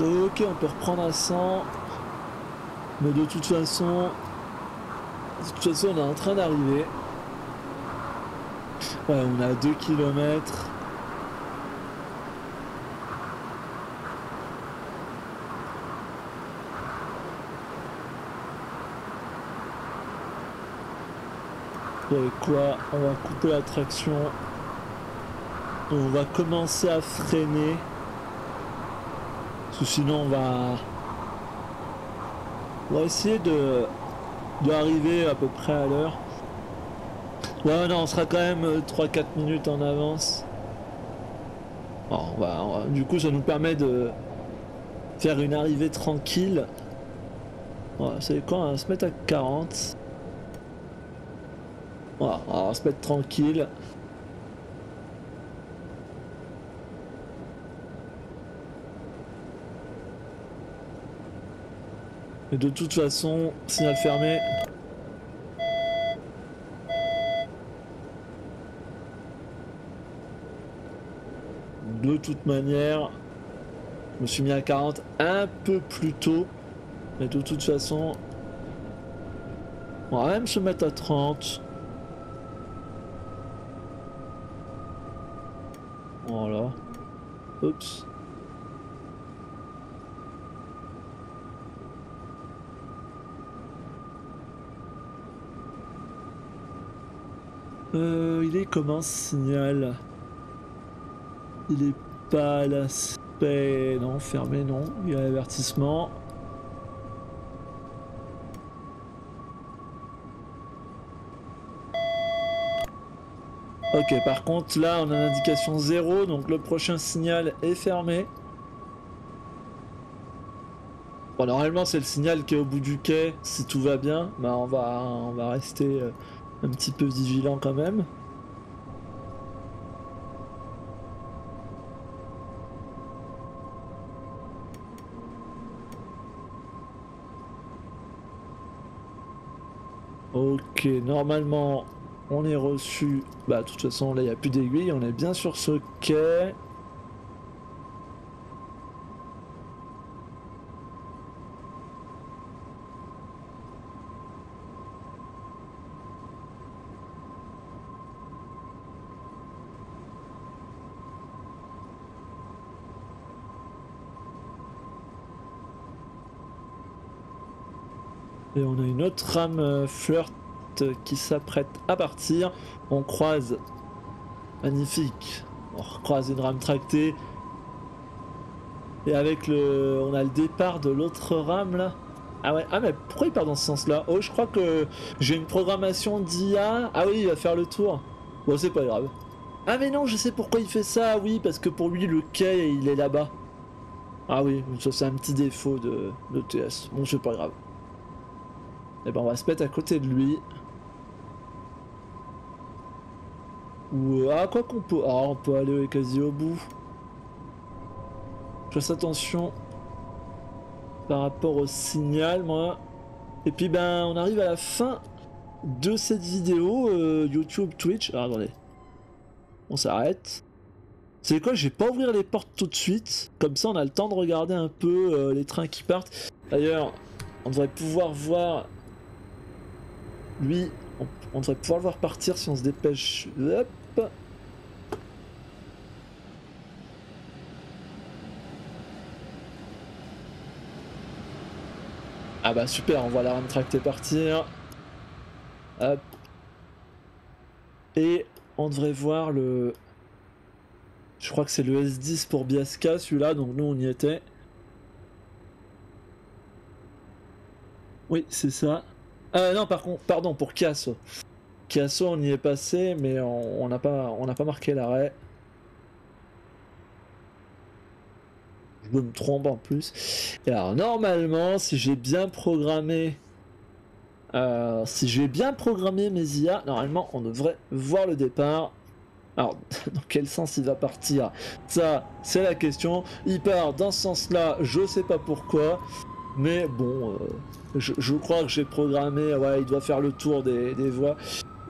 ok, on peut reprendre à 100. Mais de toute façon, de toute façon, on est en train d'arriver. Ouais, on a 2 km. Avec quoi On va couper la traction. On va commencer à freiner. Parce que sinon on va. On va essayer de d'arriver à peu près à l'heure. Ouais non on sera quand même 3-4 minutes en avance. Du coup ça nous permet de faire une arrivée tranquille. C'est quoi On va se mettre à 40. Voilà, on va se mettre tranquille. Et de toute façon, signal fermé. De toute manière, je me suis mis à 40 un peu plus tôt. Mais de toute façon, on va même se mettre à 30. Voilà. Oups. Euh, il est comment signal? Il est pas à l'aspect... Non, fermé, non. Il y a l'avertissement. Ok, par contre, là, on a l'indication 0, donc le prochain signal est fermé. Bon, normalement, c'est le signal qui est au bout du quai, si tout va bien. Bah, on va, on va rester euh, un petit peu vigilant quand même. Ok, normalement, on est reçu. Bah, de toute façon, là, il n'y a plus d'aiguille. On est bien sur ce quai. Et on a une autre rame euh, qui s'apprête à partir. On croise. Magnifique. On recroise une rame tractée. Et avec le. On a le départ de l'autre rame là. Ah ouais, ah mais pourquoi il part dans ce sens-là? Oh, je crois que j'ai une programmation d'IA. Ah oui, il va faire le tour. Bon, c'est pas grave. Ah mais non, je sais pourquoi il fait ça. Oui, parce que pour lui, le quai, il est là-bas. Ah oui, ça c'est un petit défaut de, de TS. Bon, c'est pas grave. Et ben on va se mettre à côté de lui. Ou ah quoi qu'on peut. Ah on peut aller quasi au bout. Je fasse attention par rapport au signal moi. Et puis ben on arrive à la fin de cette vidéo euh, YouTube, Twitch. Ah attendez. On s'arrête. C'est quoi Je vais pas ouvrir les portes tout de suite. Comme ça on a le temps de regarder un peu euh, les trains qui partent. D'ailleurs, on devrait pouvoir voir lui, on, on devrait pouvoir le voir partir si on se dépêche. Ah bah super, on voit la tractée partir. Et on devrait voir le... Je crois que c'est le S10 pour Biasca, celui-là, donc nous on y était. Oui, c'est ça. Euh, non, par contre, pardon, pour Chiasso. Chiasso, on y est passé, mais on n'a pas marqué l'arrêt. Je me trompe en plus. Alors normalement, si j'ai bien programmé, euh, si j'ai bien programmé mes IA, normalement on devrait voir le départ. Alors dans quel sens il va partir? Ça, c'est la question. Il part dans ce sens-là, je sais pas pourquoi, mais bon, euh, je, crois que j'ai programmé. Ouais, il doit faire le tour des voies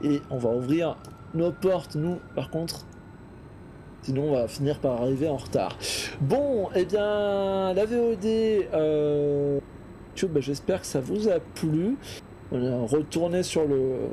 et on va ouvrir nos portes. Nous, par contre, Sinon, on va finir par arriver en retard. Bon, eh bien, la VOD, euh, bah, j'espère que ça vous a plu. On est retourné sur le,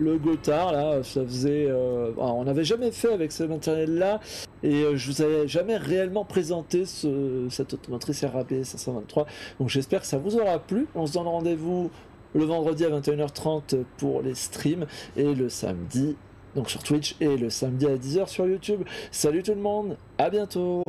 le là, ça faisait... Euh, on n'avait jamais fait avec ce matériel-là, et euh, je vous avais jamais réellement présenté ce, cette automotrice RAP 523, donc j'espère que ça vous aura plu. On se donne rendez-vous le vendredi à 21h30 pour les streams, et le samedi donc sur Twitch et le samedi à 10h sur YouTube. Salut tout le monde, à bientôt